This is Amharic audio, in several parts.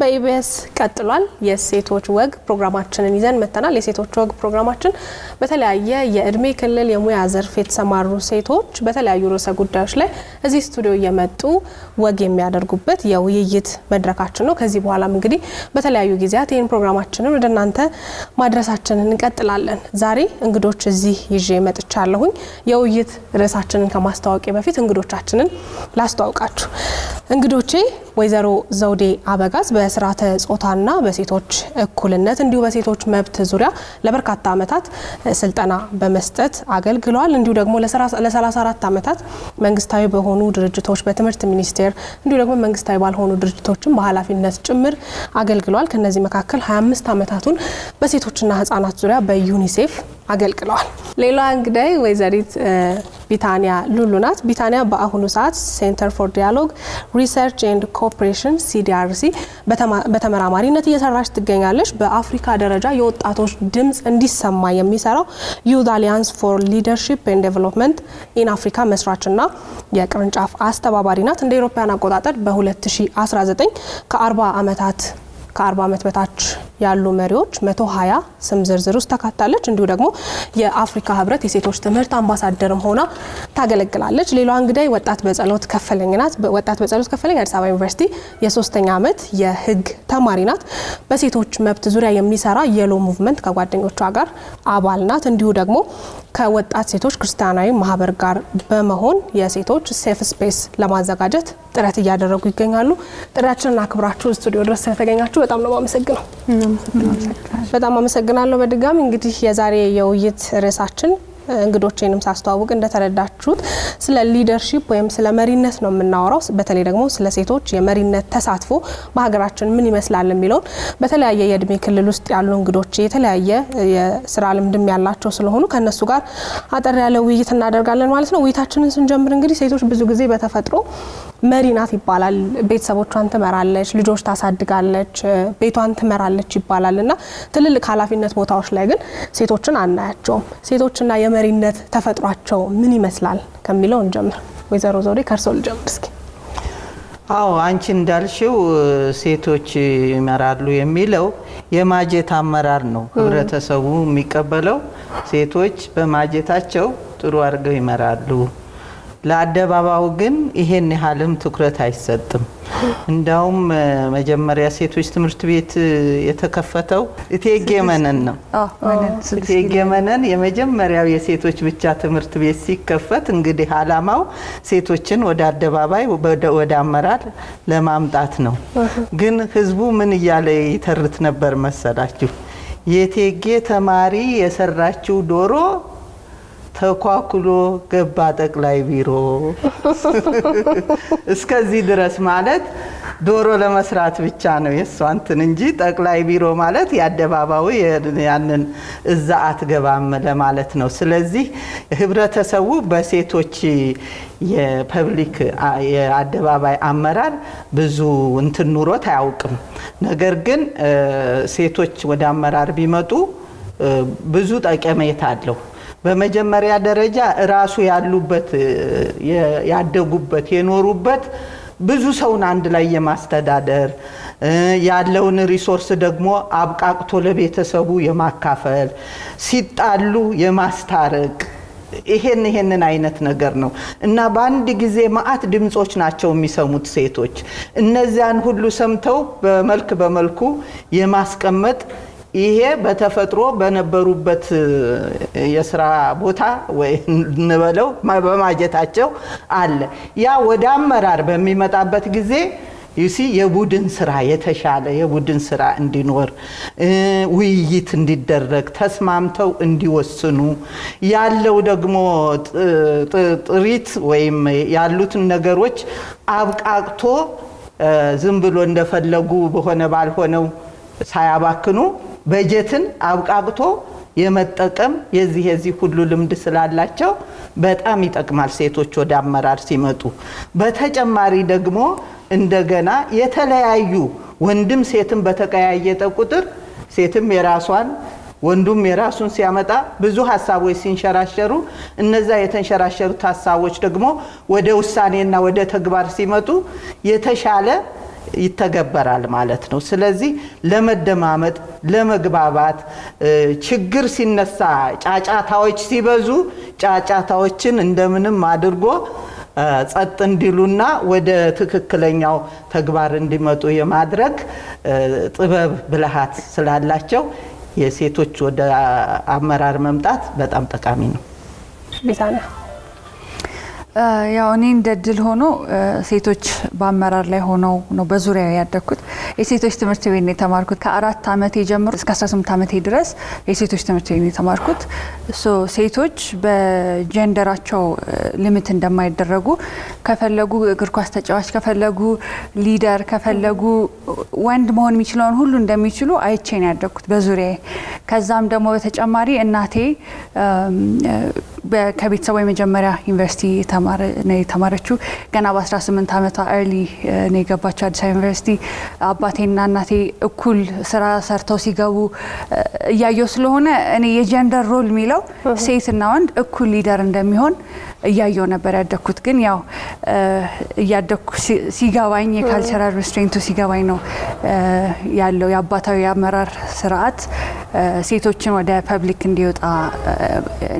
በኢቢኤስ ቀጥሏል። የሴቶች ወግ ፕሮግራማችንን ይዘን መጥተናል። የሴቶች ወግ ፕሮግራማችን በተለያየ የእድሜ ክልል የሙያ ዘርፍ የተሰማሩ ሴቶች በተለያዩ ርዕሰ ጉዳዮች ላይ እዚህ ስቱዲዮ እየመጡ ወግ የሚያደርጉበት የውይይት መድረካችን ነው። ከዚህ በኋላም እንግዲህ በተለያዩ ጊዜያት ይህን ፕሮግራማችንን ወደ እናንተ ማድረሳችንን እንቀጥላለን። ዛሬ እንግዶች እዚህ ይዤ መጥቻለሁኝ። የውይይት ርዕሳችንን ከማስተዋወቄ በፊት እንግዶቻችንን ላስተዋውቃችሁ። እንግዶቼ ወይዘሮ ዘውዴ አበጋዝ በስርዓተ ጾታና በሴቶች እኩልነት እንዲሁ በሴቶች መብት ዙሪያ ለበርካታ ዓመታት ስልጠና በመስጠት አገልግለዋል። እንዲሁ ደግሞ ለ34 ዓመታት መንግስታዊ በሆኑ ድርጅቶች በትምህርት ሚኒስቴር እንዲሁ ደግሞ መንግስታዊ ባልሆኑ ድርጅቶችም በኃላፊነት ጭምር አገልግለዋል። ከነዚህ መካከል 25 ዓመታቱን በሴቶችና ህጻናት ዙሪያ በዩኒሴፍ አገልግለዋል። ሌላዋ እንግዳዬ ወይዘሪት ቢታንያ ሉሉ ናት። ቢታንያ በአሁኑ ሰዓት Center for Dialogue Research and Cooperation CDRC በተመራማሪነት እየሰራች ትገኛለች። በአፍሪካ ደረጃ የወጣቶች ድምፅ እንዲሰማ የሚሰራው Youth Alliance for Leadership and Development in Africa መስራችና የቅርንጫፍ አስተባባሪ ናት። እንደ ኤሮፓውያን አቆጣጠር በ2019 ከ40 ዓመታት ከ40 ዓመት በታች ያሉ መሪዎች 120 ስም ዝርዝር ውስጥ ተካታለች። እንዲሁ ደግሞ የአፍሪካ ህብረት የሴቶች ትምህርት አምባሳደርም ሆና ታገለግላለች። ሌላዋ እንግዳዬ ወጣት በጸሎት ከፈለኝ ናት። ወጣት በጸሎት ከፈለኝ አዲስ አበባ ዩኒቨርሲቲ የሶስተኛ ዓመት የህግ ተማሪ ናት። በሴቶች መብት ዙሪያ የሚሰራ Yellow Movement ከጓደኞቿ ጋር አባል ናት። እንዲሁ ደግሞ ከወጣት ሴቶች ክርስቲያናዊ ማህበር ጋር በመሆን የሴቶች safe space ለማዘጋጀት ጥረት እያደረጉ ይገኛሉ። ጥሪያችንን አክብራችሁ ስቱዲዮ ድረስ ስለተገኛችሁ በጣም ነው የማመሰግነው። በጣም አመሰግናለሁ። በድጋሚ እንግዲህ የዛሬ የውይይት ርዕሳችን እንግዶቼንም ሳስተዋውቅ እንደተረዳችሁት ስለ ሊደርሺፕ ወይም ስለ መሪነት ነው የምናወራው። በተለይ ደግሞ ስለ ሴቶች የመሪነት ተሳትፎ በሀገራችን ምን ይመስላል የሚለውን በተለያየ የእድሜ ክልል ውስጥ ያሉ እንግዶች የተለያየ የስራ ልምድም ያላቸው ስለሆኑ ከእነሱ ጋር አጠር ያለ ውይይት እናደርጋለን ማለት ነው። ውይይታችንን ስንጀምር እንግዲህ ሴቶች ብዙ ጊዜ በተፈጥሮ መሪ ናት ይባላል። ቤተሰቦቿን ትመራለች፣ ልጆች ታሳድጋለች፣ ቤቷን ትመራለች ይባላል እና ትልልቅ ኃላፊነት ቦታዎች ላይ ግን ሴቶችን አናያቸውም። ሴቶችና የመሪነት ተፈጥሯቸው ምን ይመስላል ከሚለው እንጀምር። ወይዘሮ ዘውዴ ከእርሶ ልጀምር እስኪ። አዎ አንቺ እንዳልሽው ሴቶች ይመራሉ የሚለው የማጀት አመራር ነው ህብረተሰቡ የሚቀበለው። ሴቶች በማጀታቸው ጥሩ አድርገው ይመራሉ። ለአደባባዩ ግን ይሄን ያህልም ትኩረት አይሰጥም። እንዳውም መጀመሪያ ሴቶች ትምህርት ቤት የተከፈተው እቴጌ መነን ነው። እቴጌ መነን የመጀመሪያው የሴቶች ብቻ ትምህርት ቤት ሲከፈት እንግዲህ አላማው ሴቶችን ወደ አደባባይ ወደ አመራር ለማምጣት ነው። ግን ህዝቡ ምን እያለ ይተርት ነበር መሰላችሁ? የእቴጌ ተማሪ የሰራችው ዶሮ ተኳኩሎ ገባ ጠቅላይ ቢሮ። እስከዚህ ድረስ ማለት ዶሮ ለመስራት ብቻ ነው የእሷ እንትን እንጂ ጠቅላይ ቢሮ ማለት የአደባባዩ ያንን እዛ አትገባም ለማለት ነው። ስለዚህ ህብረተሰቡ በሴቶች የፐብሊክ የአደባባይ አመራር ብዙ እንትን ኑሮት አያውቅም። ነገር ግን ሴቶች ወደ አመራር ቢመጡ ብዙ ጠቀሜታ አለው። በመጀመሪያ ደረጃ እራሱ ያሉበት ያደጉበት የኖሩበት ብዙ ሰውን አንድ ላይ የማስተዳደር ያለውን resource ደግሞ አብቃቅቶ ለቤተሰቡ የማካፈል ሲጣሉ የማስታረቅ ይሄን ይሄንን አይነት ነገር ነው እና በአንድ ጊዜ መዓት ድምጾች ናቸው የሚሰሙት ሴቶች። እነዚያን ሁሉ ሰምተው በመልክ በመልኩ የማስቀመጥ ይሄ በተፈጥሮ በነበሩበት የስራ ቦታ ወይ እንበለው በማጀታቸው አለ። ያ ወደ አመራር በሚመጣበት ጊዜ ዩሲ የቡድን ስራ የተሻለ የቡድን ስራ እንዲኖር ውይይት እንዲደረግ ተስማምተው እንዲወስኑ ያለው ደግሞ ጥሪት ወይም ያሉትን ነገሮች አብቃቅቶ ዝም ብሎ እንደፈለጉ በሆነ ባልሆነው ሳያባክኑ በጀትን አብቃቅቶ የመጠቀም የዚህ የዚህ ሁሉ ልምድ ስላላቸው በጣም ይጠቅማል ሴቶች ወደ አመራር ሲመጡ። በተጨማሪ ደግሞ እንደገና የተለያዩ ወንድም ሴትም በተቀያየጠ ቁጥር ሴትም የራሷን ወንዱም የራሱን ሲያመጣ ብዙ ሀሳቦች ሲንሸራሸሩ እነዛ የተንሸራሸሩት ሀሳቦች ደግሞ ወደ ውሳኔና ወደ ተግባር ሲመጡ የተሻለ ይተገበራል ማለት ነው። ስለዚህ ለመደማመጥ፣ ለመግባባት ችግር ሲነሳ ጫጫታዎች ሲበዙ ጫጫታዎችን እንደምንም አድርጎ ጸጥ እንዲሉና ወደ ትክክለኛው ተግባር እንዲመጡ የማድረግ ጥበብ፣ ብልሃት ስላላቸው የሴቶች ወደ አመራር መምጣት በጣም ጠቃሚ ነው። ያው እኔ እንደ ድል ሆኖ ሴቶች በአመራር ላይ ሆነው ነው በዙሪያ ያደግኩት። የሴቶች ትምህርት ቤት ነው የተማርኩት። ከአራት ዓመቴ ጀምሮ እስከ 18 ዓመቴ ድረስ የሴቶች ትምህርት ቤት ነው የተማርኩት። ሴቶች በጀንደራቸው limit እንደማይደረጉ ከፈለጉ እግር ኳስ ተጫዋች፣ ከፈለጉ leader፣ ከፈለጉ ወንድ መሆን የሚችለውን ሁሉ እንደሚችሉ አይቼ ነው ያደግኩት በዙሪያ። ከዛም ደግሞ በተጨማሪ እናቴ ከቤተሰቡ የመጀመሪያ ዩኒቨርሲቲ ነው የተማረችው። ገና በ18 ዓመቷ early ነው የገባቸው አዲስ አበባ ዩኒቨርሲቲ። አባቴና እናቴ እኩል ስራ ሰርተው ሲገቡ እያየው ስለሆነ እኔ የ gender role የሚለው ሴትና ወንድ እኩል leader እንደሚሆን እያየው ነበር ያደግኩት። ግን ያው እያደግኩ ሲገባኝ የ cultural restraint ኡ ሲገባኝ ነው ያለው የአባታዊ አመራር ስርዓት ሴቶችን ወደ public እንዲወጣ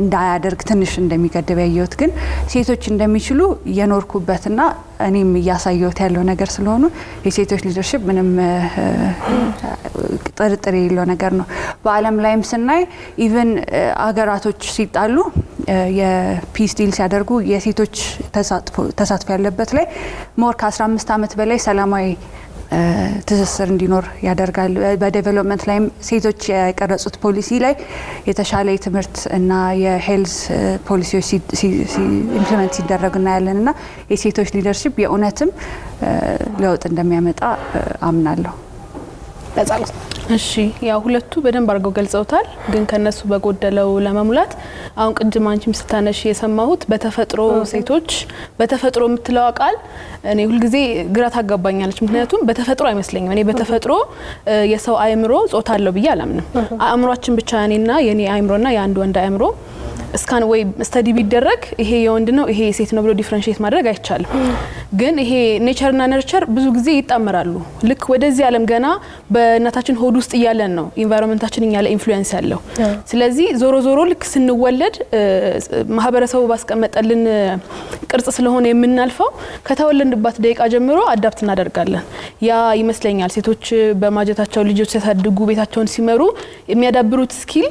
እንዳያደርግ ትንሽ እንደሚገድብ ያየሁት ግን ሴቶች እንደሚችሉ የኖርኩበትና እኔም እያሳየሁት ያለው ነገር ስለሆኑ የሴቶች leadership ምንም ጥርጥር የሌለው ነገር ነው። በዓለም ላይም ስናይ even አገራቶች ሲጣሉ የ peace deal ሲያደርጉ የሴቶች ተሳትፎ ያለበት ላይ more ከ15 ዓመት በላይ ሰላማዊ ትስስር እንዲኖር ያደርጋል። በ development ላይም ሴቶች የቀረጹት ፖሊሲ ላይ የተሻለ የትምህርት እና የ health policy ዎች implement ሲደረጉ እናያለን እና የሴቶች leadership የእውነትም ለውጥ እንደሚያመጣ አምናለሁ። እሺ ያው ሁለቱ በደንብ አድርገው ገልጸውታል። ግን ከነሱ በጎደለው ለመሙላት አሁን ቅድም አንቺም ስታነሽ የሰማሁት በተፈጥሮ ሴቶች በተፈጥሮ የምትለዋ ቃል እኔ ሁልጊዜ ግራ ታጋባኛለች። ምክንያቱም በተፈጥሮ አይመስለኝም። እኔ በተፈጥሮ የሰው አእምሮ ጾታ አለው ብዬ አላምንም። አእምሯችን ብቻ እኔና የኔ አእምሮና የአንድ ወንድ አእምሮ scan ወይ study ቢደረግ ይሄ የወንድ ነው ይሄ የሴት ነው ብሎ differentiate ማድረግ አይቻልም። ግን ይሄ nature ና nurture ብዙ ጊዜ ይጣመራሉ። ልክ ወደዚህ ዓለም ገና በእናታችን ሆድ ውስጥ እያለን ነው environment ኣችን እኛ ላይ influence ያለው። ስለዚህ ዞሮ ዞሮ ልክ ስንወለድ ማህበረሰቡ ባስቀመጠልን ቅርጽ ስለሆነ የምናልፈው ከተወለድንባት ደቂቃ ጀምሮ adapt እናደርጋለን። ያ ይመስለኛል ሴቶች በማጀታቸው ልጆች ሲያሳድጉ ቤታቸውን ሲመሩ የሚያዳብሩት skill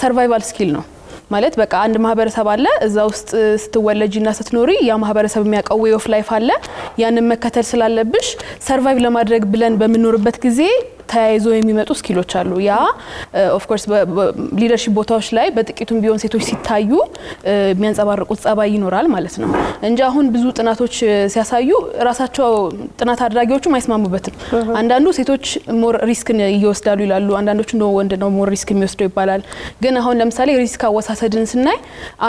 survival skill ነው። ማለት በቃ አንድ ማህበረሰብ አለ። እዛ ውስጥ ስትወለጂና ስትኖሪ ያ ማህበረሰብ የሚያውቀው way of life አለ። ያንን መከተል ስላለብሽ survive ለማድረግ ብለን በምንኖርበት ጊዜ ተያይዞ የሚመጡ skill ኦች አሉ። ያ of course leadership ቦታዎች ላይ በጥቂቱም ቢሆን ሴቶች ሲታዩ የሚያንጸባርቁት ጸባይ ይኖራል ማለት ነው እንጂ አሁን ብዙ ጥናቶች ሲያሳዩ ራሳቸው ጥናት አድራጊዎቹም አይስማሙበትም። አንዳንዱ ሴቶች more risk ን ይወስዳሉ ይላሉ፣ አንዳንዶቹ እንደ ወንድ ነው more risk የሚወስደው ይባላል። ግን አሁን ለምሳሌ risk አወሳሰድን ስናይ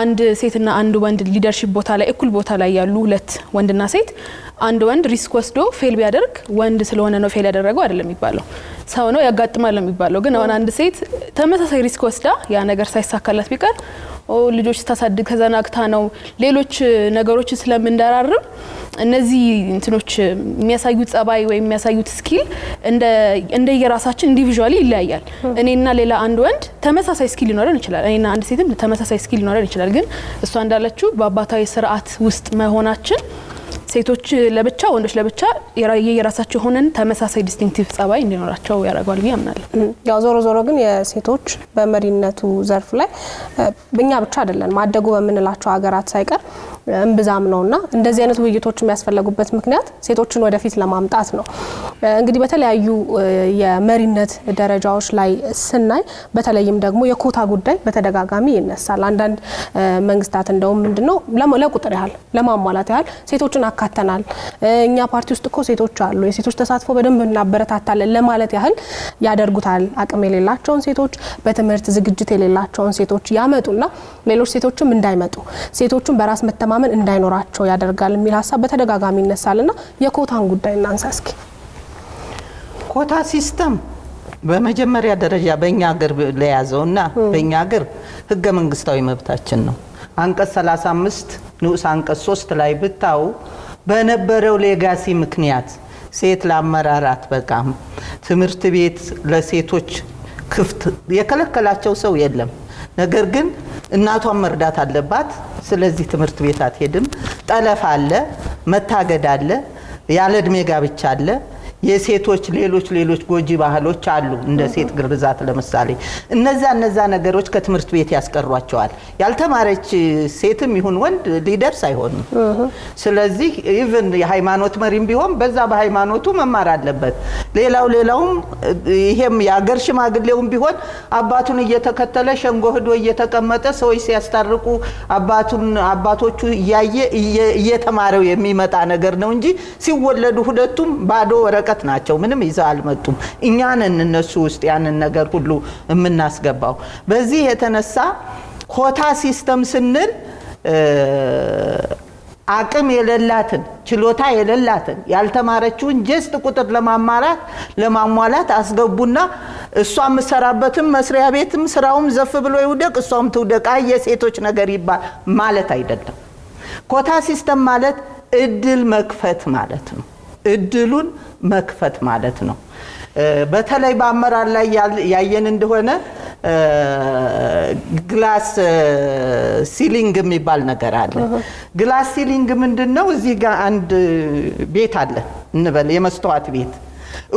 አንድ ሴትና አንድ ወንድ leadership ቦታ ላይ እኩል ቦታ ላይ ያሉ ሁለት ወንድና ሴት አንድ ወንድ risk ወስዶ fail ቢያደርግ ወንድ ስለሆነ ነው fail ያደረገው አይደለም የሚባለው፣ ሰው ነው ያጋጥማል የሚባለው። ግን አሁን አንድ ሴት ተመሳሳይ risk ወስዳ ያ ነገር ሳይሳካላት ቢቀር ልጆች ስታሳድግ ተዘናግታ ነው ሌሎች ነገሮችን ስለምንደራርብ እነዚህ እንትኖች የሚያሳዩት ጸባይ ወይም የሚያሳዩት skill እንደ የራሳችን individually ይለያያል። እኔና ሌላ አንድ ወንድ ተመሳሳይ skill ሊኖረን ይችላል። እኔና አንድ ሴትም ተመሳሳይ skill ሊኖረን ይችላል። ግን እሷ እንዳለችው በአባታዊ ስርዓት ውስጥ መሆናችን ሴቶች ለብቻ ወንዶች ለብቻ የራሳቸው የሆነን ተመሳሳይ distinctive ጸባይ እንዲኖራቸው ያደርገዋል ብዬ አምናለሁ። ያው ዞሮ ዞሮ ግን የሴቶች በመሪነቱ ዘርፍ ላይ እኛ ብቻ አይደለን ያደጉ በምንላቸው ሀገራት ሳይቀር እምብዛም ነው እና እንደዚህ አይነት ውይይቶች የሚያስፈልጉበት ምክንያት ሴቶችን ወደፊት ለማምጣት ነው። እንግዲህ በተለያዩ የመሪነት ደረጃዎች ላይ ስናይ በተለይም ደግሞ የኮታ ጉዳይ በተደጋጋሚ ይነሳል። አንዳንድ መንግስታት እንደውም ምንድነው ለቁጥር ያህል ለማሟላት ያህል ሴቶችን አካተናል፣ እኛ ፓርቲ ውስጥ እኮ ሴቶች አሉ፣ የሴቶች ተሳትፎ በደንብ እናበረታታለን ለማለት ያህል ያደርጉታል። አቅም የሌላቸውን ሴቶች፣ በትምህርት ዝግጅት የሌላቸውን ሴቶች ያመጡና ሌሎች ሴቶችም እንዳይመጡ ሴቶቹን በራስ መተማመን እንዳይኖራቸው ያደርጋል የሚል ሀሳብ በተደጋጋሚ ይነሳልና የኮታን ጉዳይ እናንሳ እስኪ። ኮታ ሲስተም በመጀመሪያ ደረጃ በእኛ ሀገር ለያዘውና በእኛ ሀገር ህገ መንግስታዊ መብታችን ነው። አንቀጽ 35 ንዑስ አንቀጽ 3 ላይ ብታው በነበረው legacy ምክንያት ሴት ለአመራር አትበቃም፣ ትምህርት ቤት ለሴቶች ክፍት የከለከላቸው ሰው የለም። ነገር ግን እናቷን መርዳት አለባት። ስለዚህ ትምህርት ቤት አትሄድም። ጠለፋ አለ፣ መታገድ አለ፣ ያለ እድሜ ጋብቻ አለ። የሴቶች ሌሎች ሌሎች ጎጂ ባህሎች አሉ፣ እንደ ሴት ግርዛት ለምሳሌ። እነዛ እነዛ ነገሮች ከትምህርት ቤት ያስቀሯቸዋል። ያልተማረች ሴትም ይሁን ወንድ leader አይሆንም። ስለዚህ even የሃይማኖት መሪም ቢሆን በዛ በሃይማኖቱ መማር አለበት። ሌላው ሌላውም ይሄም የአገር ሽማግሌውም ቢሆን አባቱን እየተከተለ ሸንጎ ሂዶ እየተቀመጠ ሰዎች ሲያስታርቁ አባቱን አባቶቹ እያየ እየተማረው የሚመጣ ነገር ነው እንጂ ሲወለዱ ሁለቱም ባዶ ወረቀት ናቸው። ምንም ይዘው አልመጡም። እኛንን እነሱ ውስጥ ያንን ነገር ሁሉ የምናስገባው። በዚህ የተነሳ quota system ስንል አቅም የሌላትን ችሎታ የሌላትን ያልተማረችውን just ቁጥር ለማማራት ለማሟላት አስገቡና እሷ የምሰራበትም መስሪያ ቤትም ስራውም ዘፍ ብሎ ይውደቅ እሷም ትውደቅ፣ አይ የሴቶች ነገር ይባል ማለት አይደለም። quota system ማለት እድል መክፈት ማለት ነው። እድሉን መክፈት ማለት ነው። በተለይ በአመራር ላይ ያየን እንደሆነ glass ceiling የሚባል ነገር አለ። glass ceiling ምንድን ነው? እዚህ ጋር አንድ ቤት አለ እንበል፣ የመስተዋት ቤት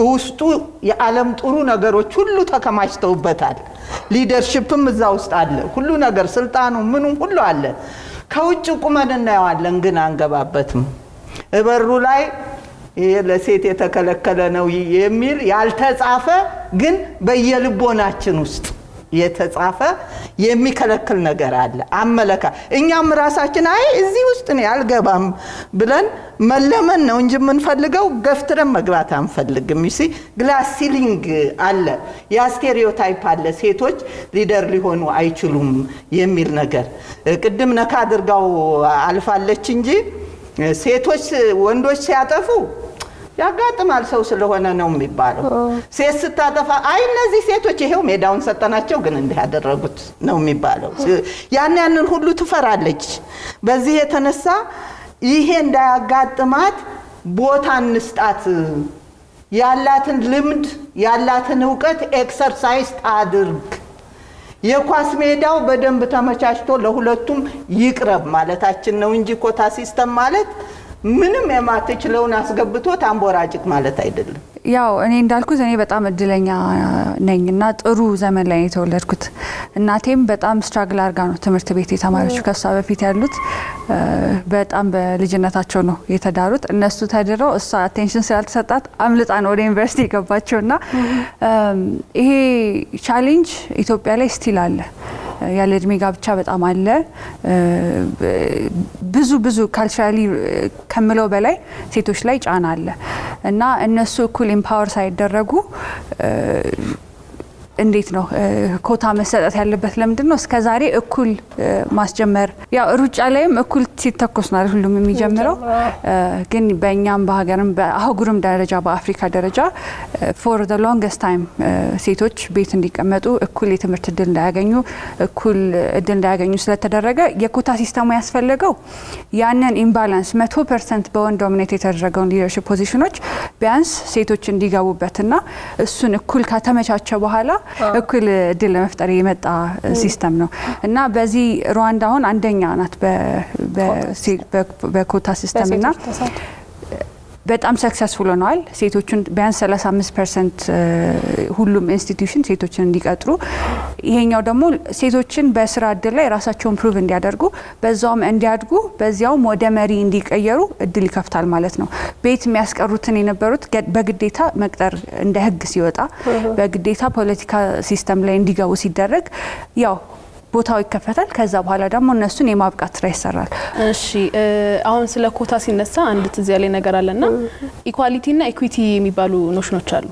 ውስጡ የዓለም ጥሩ ነገሮች ሁሉ ተከማችተውበታል። ሊደርሽፕም እዛ ውስጥ አለ። ሁሉ ነገር ስልጣኑ፣ ምኑ ሁሉ አለ። ከውጭ ቁመን እናየዋለን፣ ግን አንገባበትም። እበሩ ላይ ይሄ ለሴት የተከለከለ ነው የሚል ያልተጻፈ ግን በየልቦናችን ውስጥ የተጻፈ የሚከለክል ነገር አለ። አመለካ እኛም ራሳችን አይ እዚህ ውስጥ ነው ያልገባም ብለን መለመን ነው እንጂ የምንፈልገው ገፍትረን መግባት አንፈልግም። ሲ glass ceiling አለ፣ ያ stereotype አለ። ሴቶች leader ሊሆኑ አይችሉም የሚል ነገር ቅድም ነካ አድርጋው አልፋለች እንጂ ሴቶች ወንዶች ሲያጠፉ ያጋጥማል ሰው ስለሆነ ነው የሚባለው። ሴት ስታጠፋ አይ እነዚህ ሴቶች ይሄው ሜዳውን ሰጠናቸው ግን እንዲህ ያደረጉት ነው የሚባለው። ያን ያንን ሁሉ ትፈራለች። በዚህ የተነሳ ይሄ እንዳያጋጥማት ቦታ እንስጣት፣ ያላትን ልምድ ያላትን እውቀት exercise ታድርግ። የኳስ ሜዳው በደንብ ተመቻችቶ ለሁለቱም ይቅረብ ማለታችን ነው እንጂ quota system ማለት ምንም የማትችለውን አስገብቶ ታንቦራጭቅ ማለት አይደለም። ያው እኔ እንዳልኩት እኔ በጣም እድለኛ ነኝ እና ጥሩ ዘመን ላይ የተወለድኩት። እናቴም በጣም struggle አርጋ ነው ትምህርት ቤት የተማረችው። ከሷ በፊት ያሉት በጣም በልጅነታቸው ነው የተዳሩት። እነሱ ተድረው እሷ attention ስላልተሰጣት አምልጣ ነው ወደ ዩኒቨርሲቲ የገባችው እና ይሄ challenge ኢትዮጵያ ላይ still አለ። ያለ እድሜ ጋብቻ በጣም አለ። ብዙ ብዙ culturally ከምለው በላይ ሴቶች ላይ ጫና አለ እና እነሱ እኩል empower ሳይደረጉ እንዴት ነው ኮታ መሰጠት ያለበት? ለምንድን ነው እስከ ዛሬ እኩል ማስጀመር? ያው ሩጫ ላይም እኩል ሲተኮስ ነው ሁሉም የሚጀምረው። ግን በእኛም በሀገርም በአህጉርም ደረጃ በአፍሪካ ደረጃ for the longest time ሴቶች ቤት እንዲቀመጡ እኩል የትምህርት እድል እንዳያገኙ እኩል እድል እንዳያገኙ ስለተደረገ የ quota system ኡ ያስፈለገው ያንን imbalance መቶ percent በወንድ dominate የተደረገውን leadership position ኖች ቢያንስ ሴቶች እንዲገቡበትና እሱን እኩል ከተመቻቸ በኋላ እኩል እድል ለመፍጠር የመጣ system ነው። እና በዚህ ሩዋንዳ አሁን አንደኛ ናት በ quota system እና በጣም successful ሆነዋል። ሴቶቹን ቢያንስ 35 percent ሁሉም institution ሴቶችን እንዲቀጥሩ፣ ይሄኛው ደግሞ ሴቶችን በስራ እድል ላይ ራሳቸውን prove እንዲያደርጉ በዛውም እንዲያድጉ በዚያውም ወደ መሪ እንዲቀየሩ እድል ይከፍታል ማለት ነው። ቤት የሚያስቀሩትን የነበሩት በግዴታ መቅጠር እንደ ህግ ሲወጣ በግዴታ ፖለቲካ system ላይ እንዲገቡ ሲደረግ ያው ቦታው ይከፈታል። ከዛ በኋላ ደግሞ እነሱን የማብቃት ስራ ይሰራል። እሺ አሁን ስለ ኮታ ሲነሳ አንድ ትዝ ያለኝ ነገር አለና equality ና equity የሚባሉ notion ኖች አሉ።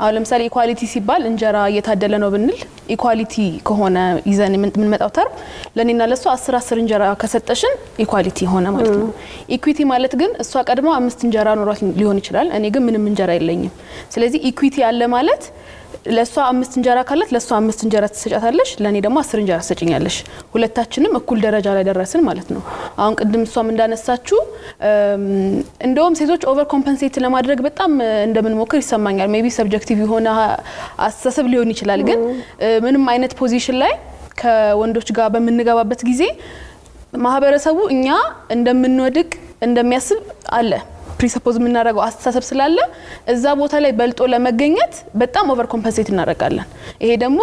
አሁን ለምሳሌ equality ሲባል እንጀራ እየታደለ ነው ብንል equality ከሆነ ይዘን የምንመጣው term ለእኔና ለእሷ አስር አስር እንጀራ ከሰጠሽን equality ሆነ ማለት ነው። equity ማለት ግን እሷ ቀድሞ አምስት እንጀራ ኖሯት ሊሆን ይችላል፣ እኔ ግን ምንም እንጀራ የለኝም። ስለዚህ equity አለ ማለት ለእሷ አምስት እንጀራ ካላት ለእሷ አምስት እንጀራ ትሰጫታለሽ፣ ለእኔ ደግሞ አስር እንጀራ ትሰጭኛለሽ። ሁለታችንም እኩል ደረጃ ላይ ደረስን ማለት ነው። አሁን ቅድም እሷም እንዳነሳችሁ እንደውም ሴቶች overcompensate ለማድረግ በጣም እንደምንሞክር ይሰማኛል። maybe subjective የሆነ አስተሳሰብ ሊሆን ይችላል። ግን ምንም አይነት position ላይ ከወንዶች ጋር በምንገባበት ጊዜ ማህበረሰቡ እኛ እንደምንወድቅ እንደሚያስብ አለ presuppose የምናደርገው አስተሳሰብ ስላለ እዛ ቦታ ላይ በልጦ ለመገኘት በጣም overcompensate እናደርጋለን። ይሄ ደግሞ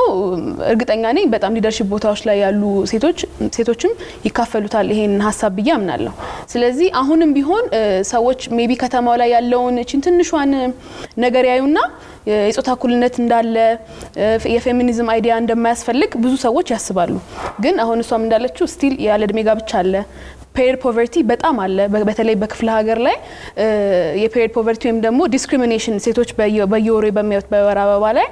እርግጠኛ ነኝ በጣም leadership ቦታዎች ላይ ያሉ ሴቶች ሴቶችም ይካፈሉታል ይሄን ሀሳብ ብዬ አምናለሁ። ስለዚህ አሁንም ቢሆን ሰዎች maybe ከተማው ላይ ያለውን እችን ትንሿን ነገር ያዩና የጾታ እኩልነት እንዳለ የ feminism idea እንደማያስፈልግ ብዙ ሰዎች ያስባሉ። ግን አሁን እሷም እንዳለችው still ያለ እድሜ ጋብቻ አለ period poverty በጣም አለ። በተለይ በክፍለ ሀገር ላይ የ period poverty ወይም ደግሞ discrimination ሴቶች በየወሩ በሚያዩት በወር አበባ ላይ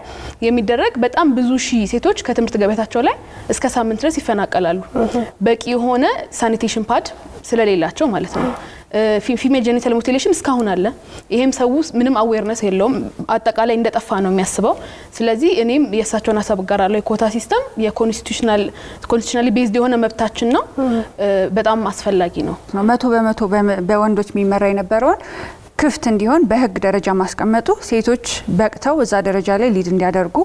የሚደረግ በጣም ብዙ ሺህ ሴቶች ከትምህርት ገበታቸው ላይ እስከ ሳምንት ድረስ ይፈናቀላሉ። በቂ የሆነ sanitation pad ስለሌላቸው ማለት ነው። female genital mutilation እስካሁን አለ። ይሄም ሰው ምንም awareness የለውም። አጠቃላይ እንደጠፋ ነው የሚያስበው። ስለዚህ እኔም የእሳቸውን ሀሳብ እጋራለሁ። የኮታ system የ constitutionally based የሆነ መብታችን ነው፣ በጣም አስፈላጊ ነው። መቶ በመቶ በወንዶች የሚመራ የነበረውን ክፍት እንዲሆን በህግ ደረጃ ማስቀመጡ ሴቶች በቅተው እዛ ደረጃ ላይ lead እንዲያደርጉ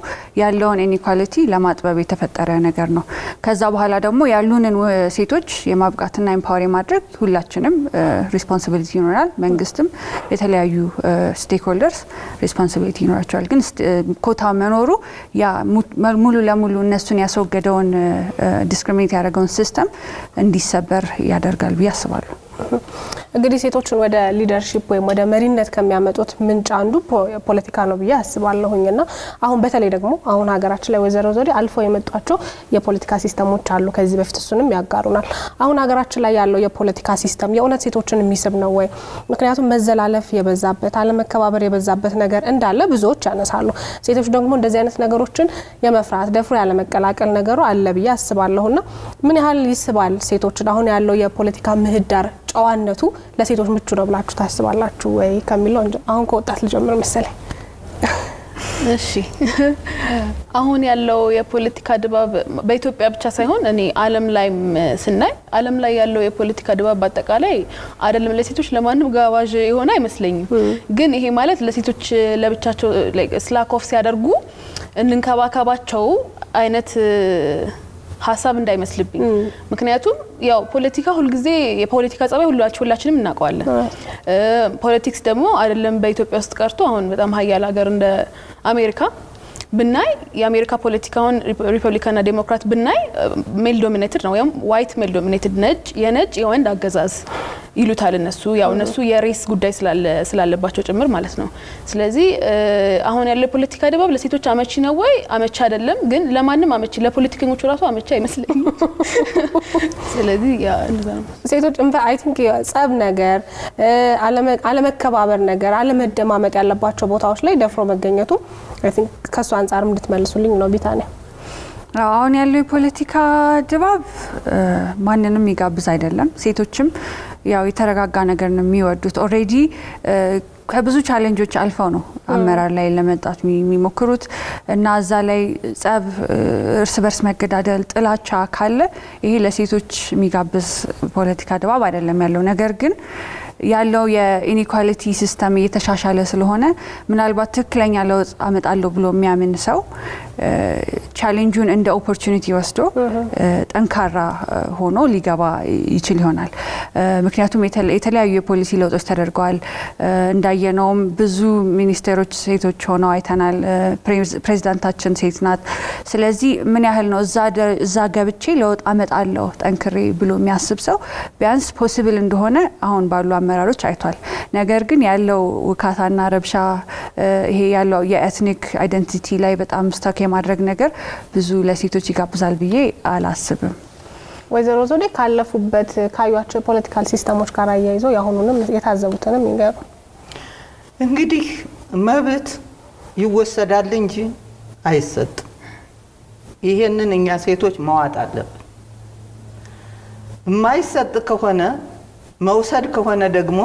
ያለውን inequality ለማጥበብ የተፈጠረ ነገር ነው። ከዛ በኋላ ደግሞ ያሉንን ሴቶች የማብቃትና empower የማድረግ ሁላችንም responsibility ይኖራል። መንግስትም፣ የተለያዩ stakeholders responsibility ይኖራቸዋል። ግን ኮታ መኖሩ ያ ሙሉ ለሙሉ እነሱን ያስወገደውን discriminate ያደረገውን system እንዲሰበር ያደርጋል ብዬ አስባለሁ። እንግዲህ ሴቶችን ወደ leadership ወይም ወደ መሪነት ከሚያመጡት ምንጭ አንዱ ፖለቲካ ነው ብዬ አስባለሁኝ እና አሁን በተለይ ደግሞ አሁን ሀገራችን ላይ ወይዘሮ ዘውዴ አልፈው የመጧቸው የፖለቲካ system ኦች አሉ። ከዚህ በፊት እሱንም ያጋሩናል። አሁን ሀገራችን ላይ ያለው የፖለቲካ system የእውነት ሴቶችን የሚስብ ነው ወይ? ምክንያቱም መዘላለፍ የበዛበት አለመከባበር የበዛበት ነገር እንዳለ ብዙዎች ያነሳሉ። ሴቶች ደግሞ እንደዚህ አይነት ነገሮችን የመፍራት ደፍሮ ያለመቀላቀል ነገሩ አለ ብዬ አስባለሁና ምን ያህል ይስባል ሴቶችን አሁን ያለው የፖለቲካ ምህዳር ጨዋነቱ ለሴቶች ምቹ ነው ብላችሁ ታስባላችሁ ወይ ከሚለው አሁን ከወጣት ልጀምር መሰለኝ። እሺ አሁን ያለው የፖለቲካ ድባብ በኢትዮጵያ ብቻ ሳይሆን እኔ ዓለም ላይም ስናይ ዓለም ላይ ያለው የፖለቲካ ድባብ በአጠቃላይ አይደለም ለሴቶች ለማንም ጋባዥ የሆነ አይመስለኝም። ግን ይሄ ማለት ለሴቶች ለብቻቸው slack off ሲያደርጉ እንንከባከባቸው አይነት ሀሳብ እንዳይመስልብኝ። ምክንያቱም ያው ፖለቲካ ሁልጊዜ የፖለቲካ ጸባይ ሁላችንም እናውቀዋለን። politics ደግሞ አይደለም በኢትዮጵያ ውስጥ ቀርቶ አሁን በጣም ሀያል ሀገር እንደ አሜሪካ ብናይ የአሜሪካ ፖለቲካውን ሪፐብሊካንና ዴሞክራት ብናይ male dominated ነው ወይም white male dominated ነጭ የነጭ የወንድ አገዛዝ ይሉታል እነሱ ያው እነሱ የ race ጉዳይ ስላለባቸው ጭምር ማለት ነው። ስለዚህ አሁን ያለው የፖለቲካ ድባብ ለሴቶች አመቺ ነው ወይ? አመቺ አይደለም። ግን ለማንም አመቺ ለፖለቲከኞቹ ራሱ አመቺ አይመስለኝም። ስለዚህ ሴቶች I think ጸብ ነገር፣ አለመከባበር ነገር፣ አለመደማመጥ ያለባቸው ቦታዎች ላይ ደፍሮ መገኘቱ ከእሱ አንጻርም እንድትመልሱልኝ ነው ቢታንያ። አሁን ያለው የፖለቲካ ድባብ ማንንም ይጋብዝ አይደለም። ሴቶችም ያው የተረጋጋ ነገር ነው የሚወዱት። already ከብዙ challenge ኦች አልፈው ነው አመራር ላይ ለመምጣት የሚሞክሩት እና እዛ ላይ ጸብ፣ እርስ በርስ መገዳደል፣ ጥላቻ ካለ ይሄ ለሴቶች የሚጋብዝ ፖለቲካ ድባብ አይደለም ያለው ነገር ግን ያለው የ inequality system እየተሻሻለ ስለሆነ ምናልባት ትክክለኛ ለውጥ አመጣለሁ ብሎ የሚያምን ሰው challenge ኡን እንደ opportunity ወስዶ ጠንካራ ሆኖ ሊገባ ይችል ይሆናል። ምክንያቱም የተለያዩ የፖሊሲ ለውጦች ተደርገዋል። እንዳየነውም ብዙ ሚኒስቴሮች ሴቶች ሆነው አይተናል። ፕሬዚዳንታችን ሴት ናት። ስለዚህ ምን ያህል ነው እዛ ገብቼ ለውጥ አመጣለሁ ጠንክሬ ብሎ የሚያስብ ሰው ቢያንስ possible እንደሆነ አሁን ባሉ አመራሮች አይቷል። ነገር ግን ያለው ውካታና ረብሻ ይሄ ያለው የ ethnic identity ላይ በጣም stuck የማድረግ ነገር ብዙ ለሴቶች ይጋብዛል ብዬ አላስብም። ወይዘሮ ዘውዴ ካለፉበት ካዩቸው የ political system ኦች ጋር አያይዘው የአሁኑንም የታዘቡትንም ይንገሩ። እንግዲህ መብት ይወሰዳል እንጂ አይሰጥም። ይሄንን እኛ ሴቶች መዋጥ አለብን። የማይሰጥ ከሆነ መውሰድ ከሆነ ደግሞ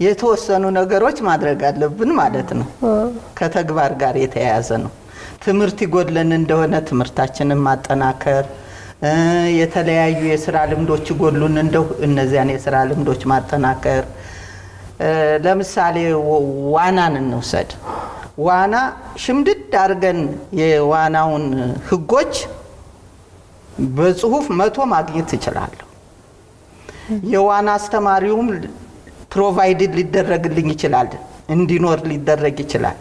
የተወሰኑ ነገሮች ማድረግ አለብን ማለት ነው። ከተግባር ጋር የተያያዘ ነው። ትምህርት ይጎድለን እንደሆነ ትምህርታችንን ማጠናከር የተለያዩ የስራ ልምዶች ይጎድሉን እንደው እነዚያን የስራ ልምዶች ማጠናከር ለምሳሌ ዋናን እንውሰድ። ዋና ሽምድድ አድርገን የዋናውን ህጎች በጽሁፍ መቶ ማግኘት እችላለሁ። የዋና አስተማሪውም provided ሊደረግልኝ ይችላል፣ እንዲኖር ሊደረግ ይችላል።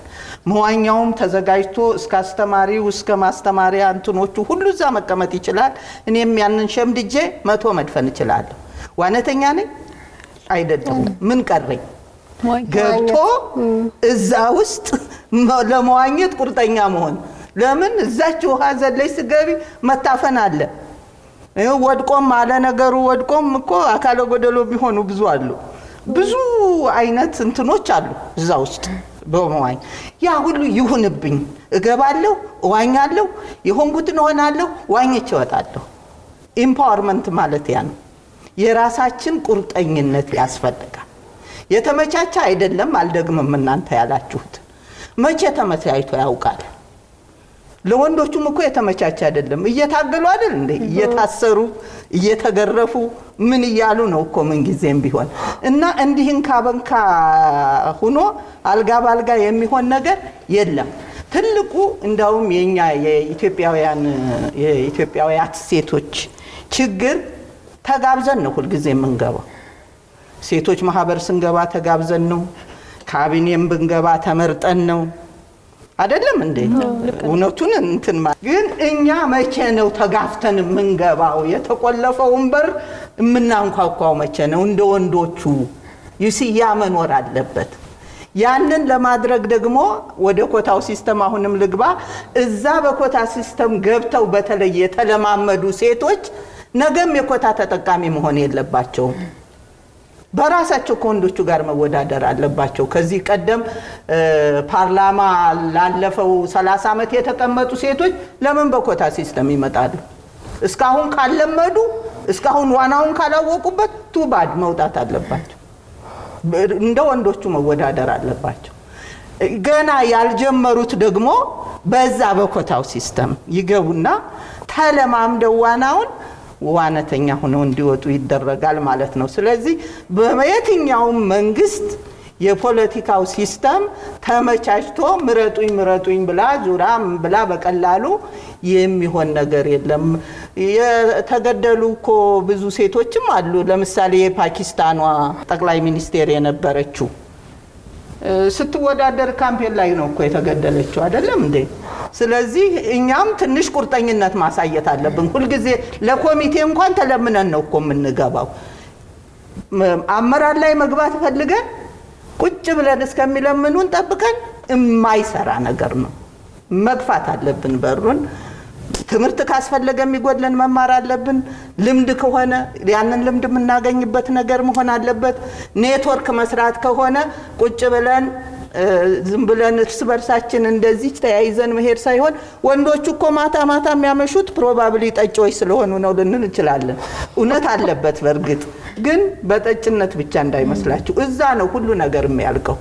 መዋኛውም ተዘጋጅቶ እስከ አስተማሪው እስከ ማስተማሪያ እንትኖቹ ሁሉ እዛ መቀመጥ ይችላል። እኔም ያንን ሸምድጄ መቶ መድፈን እችላለሁ። ዋነተኛ ነኝ አይደለም። ምን ቀረኝ? ገብቶ እዛ ውስጥ ለመዋኘት ቁርጠኛ መሆን። ለምን እዛች ውሃ ዘለሽ ስትገቢ መታፈን አለ። ወድቆም አለ ነገሩ ወድቆም እኮ አካለ ጎደሎ ቢሆኑ ብዙ አሉ። ብዙ አይነት እንትኖች አሉ እዛ ውስጥ በመዋኘት ያ ሁሉ ይሁንብኝ፣ እገባለሁ፣ እዋኛለሁ፣ የሆንኩትን እሆናለሁ፣ ዋኝቼ እወጣለሁ። empowerment ማለት ያ ነው። የራሳችን ቁርጠኝነት ያስፈልጋል። የተመቻቸ አይደለም፣ አልደግምም። እናንተ ያላችሁት መቼ ተመቻችቶ ያውቃል? ለወንዶቹም እኮ የተመቻቸ አይደለም። እየታገሉ አይደል እንዴ? እየታሰሩ እየተገረፉ ምን እያሉ ነው እኮ ምን ጊዜም ቢሆን እና እንዲህን ካበንካ ሁኖ አልጋ ባልጋ የሚሆን ነገር የለም። ትልቁ እንዳውም የኛ የኢትዮጵያውያን የኢትዮጵያውያት ሴቶች ችግር ተጋብዘን ነው ሁልጊዜ የምንገባው። ሴቶች ማህበር ስንገባ ተጋብዘን ነው። ካቢኔም ብንገባ ተመርጠን ነው። አይደለም እንዴ? እውነቱን እንትን ግን እኛ መቼ ነው ተጋፍተን የምንገባው? የተቆለፈውን በር የምናንኳኳው መቼ ነው? እንደ ወንዶቹ ይሲ ያ መኖር አለበት። ያንን ለማድረግ ደግሞ ወደ ኮታው system አሁንም ልግባ። እዛ በኮታ system ገብተው በተለይ የተለማመዱ ሴቶች ነገም የኮታ ተጠቃሚ መሆን የለባቸውም። በራሳቸው ከወንዶቹ ጋር መወዳደር አለባቸው። ከዚህ ቀደም ፓርላማ ላለፈው 30 ዓመት የተቀመጡ ሴቶች ለምን በኮታ system ይመጣሉ? እስካሁን ካለመዱ እስካሁን ዋናውን ካላወቁበት too bad መውጣት አለባቸው። እንደ ወንዶቹ መወዳደር አለባቸው። ገና ያልጀመሩት ደግሞ በዛ በ ኮታው system ይገቡና ተለማምደው ዋናውን ዋነተኛ ሆነው እንዲወጡ ይደረጋል ማለት ነው። ስለዚህ በየትኛውም መንግስት የፖለቲካው system ተመቻችቶ ምረጡኝ ምረጡኝ ብላ ዙራ ብላ በቀላሉ የሚሆን ነገር የለም። የተገደሉ እኮ ብዙ ሴቶችም አሉ። ለምሳሌ የፓኪስታኗ ጠቅላይ ሚኒስቴር የነበረችው ስትወዳደር ካምፔን ላይ ነው እኮ የተገደለችው አይደለም እንዴ? ስለዚህ እኛም ትንሽ ቁርጠኝነት ማሳየት አለብን። ሁልጊዜ ለኮሚቴ እንኳን ተለምነን ነው እኮ የምንገባው። አመራር ላይ መግባት ፈልገን ቁጭ ብለን እስከሚለምኑን ጠብቀን የማይሰራ ነገር ነው። መግፋት አለብን በሩን። ትምህርት ካስፈለገ የሚጎድለን መማር አለብን። ልምድ ከሆነ ያንን ልምድ የምናገኝበት ነገር መሆን አለበት። ኔትወርክ መስራት ከሆነ ቁጭ ብለን ዝም ብለን እርስ በርሳችን እንደዚህ ተያይዘን መሄድ ሳይሆን ወንዶቹ እኮ ማታ ማታ የሚያመሹት probably ጠጪዎች ስለሆኑ ነው ልንል እንችላለን። እውነት አለበት። በእርግጥ ግን በጠጭነት ብቻ እንዳይመስላችሁ። እዛ ነው ሁሉ ነገር የሚያልቀው።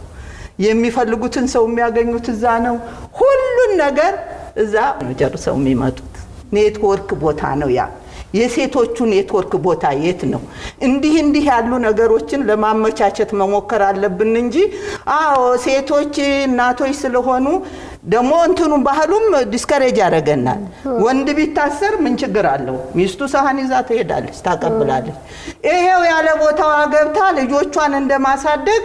የሚፈልጉትን ሰው የሚያገኙት እዛ ነው። ሁሉን ነገር እዛ ጨርሰው የሚመጡት። ኔትወርክ ቦታ ነው ያ። የሴቶቹ ኔትወርክ ቦታ የት ነው? እንዲህ እንዲህ ያሉ ነገሮችን ለማመቻቸት መሞከር አለብን እንጂ አዎ ሴቶች እናቶች ስለሆኑ ደግሞ እንትኑ ባህሉም discourage ያደርገናል። ወንድ ቢታሰር ምን ችግር አለው? ሚስቱ ሳህን ይዛ ትሄዳለች፣ ታቀብላለች። ይሄው ያለ ቦታዋ ገብታ ልጆቿን እንደማሳደግ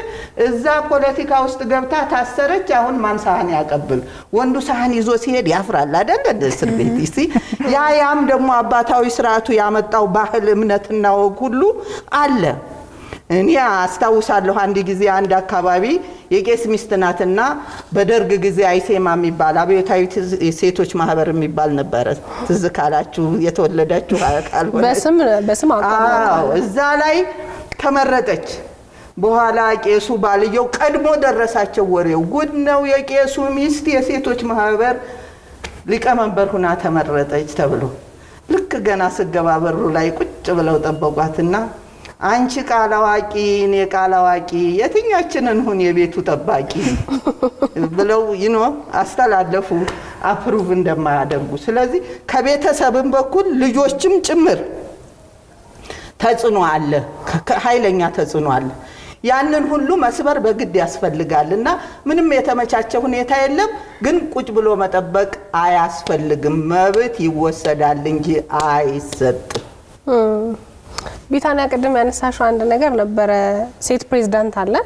እዛ ፖለቲካ ውስጥ ገብታ ታሰረች። አሁን ማን ሳህን ያቀብል? ወንዱ ሳህን ይዞ ሲሄድ ያፍራል አይደል? እስር ቤት እስቲ ያ ያም ደግሞ አባታዊ ስርዓቱ ያመጣው ባህል እምነትና ወግ ሁሉ አለ። እኔ አስታውሳለሁ አንድ ጊዜ አንድ አካባቢ የቄስ ሚስት ናትና በደርግ ጊዜ አይሴማ የሚባል አብዮታዊ ሴቶች ማህበር የሚባል ነበረ። ትዝ ካላችሁ የተወለዳችሁ ካልሆነ እዛ ላይ ተመረጠች። በኋላ ቄሱ ባልየው ቀድሞ ደረሳቸው ወሬው። ጉድ ነው የቄሱ ሚስት የሴቶች ማህበር ሊቀመንበር ሁና ተመረጠች ተብሎ ልክ ገና ስገባ በሩ ላይ ቁጭ ብለው ጠበቋትና አንቺ ቃል አዋቂ እኔ ቃል አዋቂ የትኛችንን ሁን የቤቱ ጠባቂ ብለው ይኖ አስተላለፉ። approve እንደማያደርጉ። ስለዚህ ከቤተሰብም በኩል ልጆችም ጭምር ተጽዕኖ አለ፣ ኃይለኛ ተጽዕኖ አለ። ያንን ሁሉ መስበር በግድ ያስፈልጋል እና ምንም የተመቻቸ ሁኔታ የለም። ግን ቁጭ ብሎ መጠበቅ አያስፈልግም። መብት ይወሰዳል እንጂ አይሰጥም። ቢታንያ ቅድም ያነሳሽው አንድ ነገር ነበረ። ሴት ፕሬዚዳንት አለን፣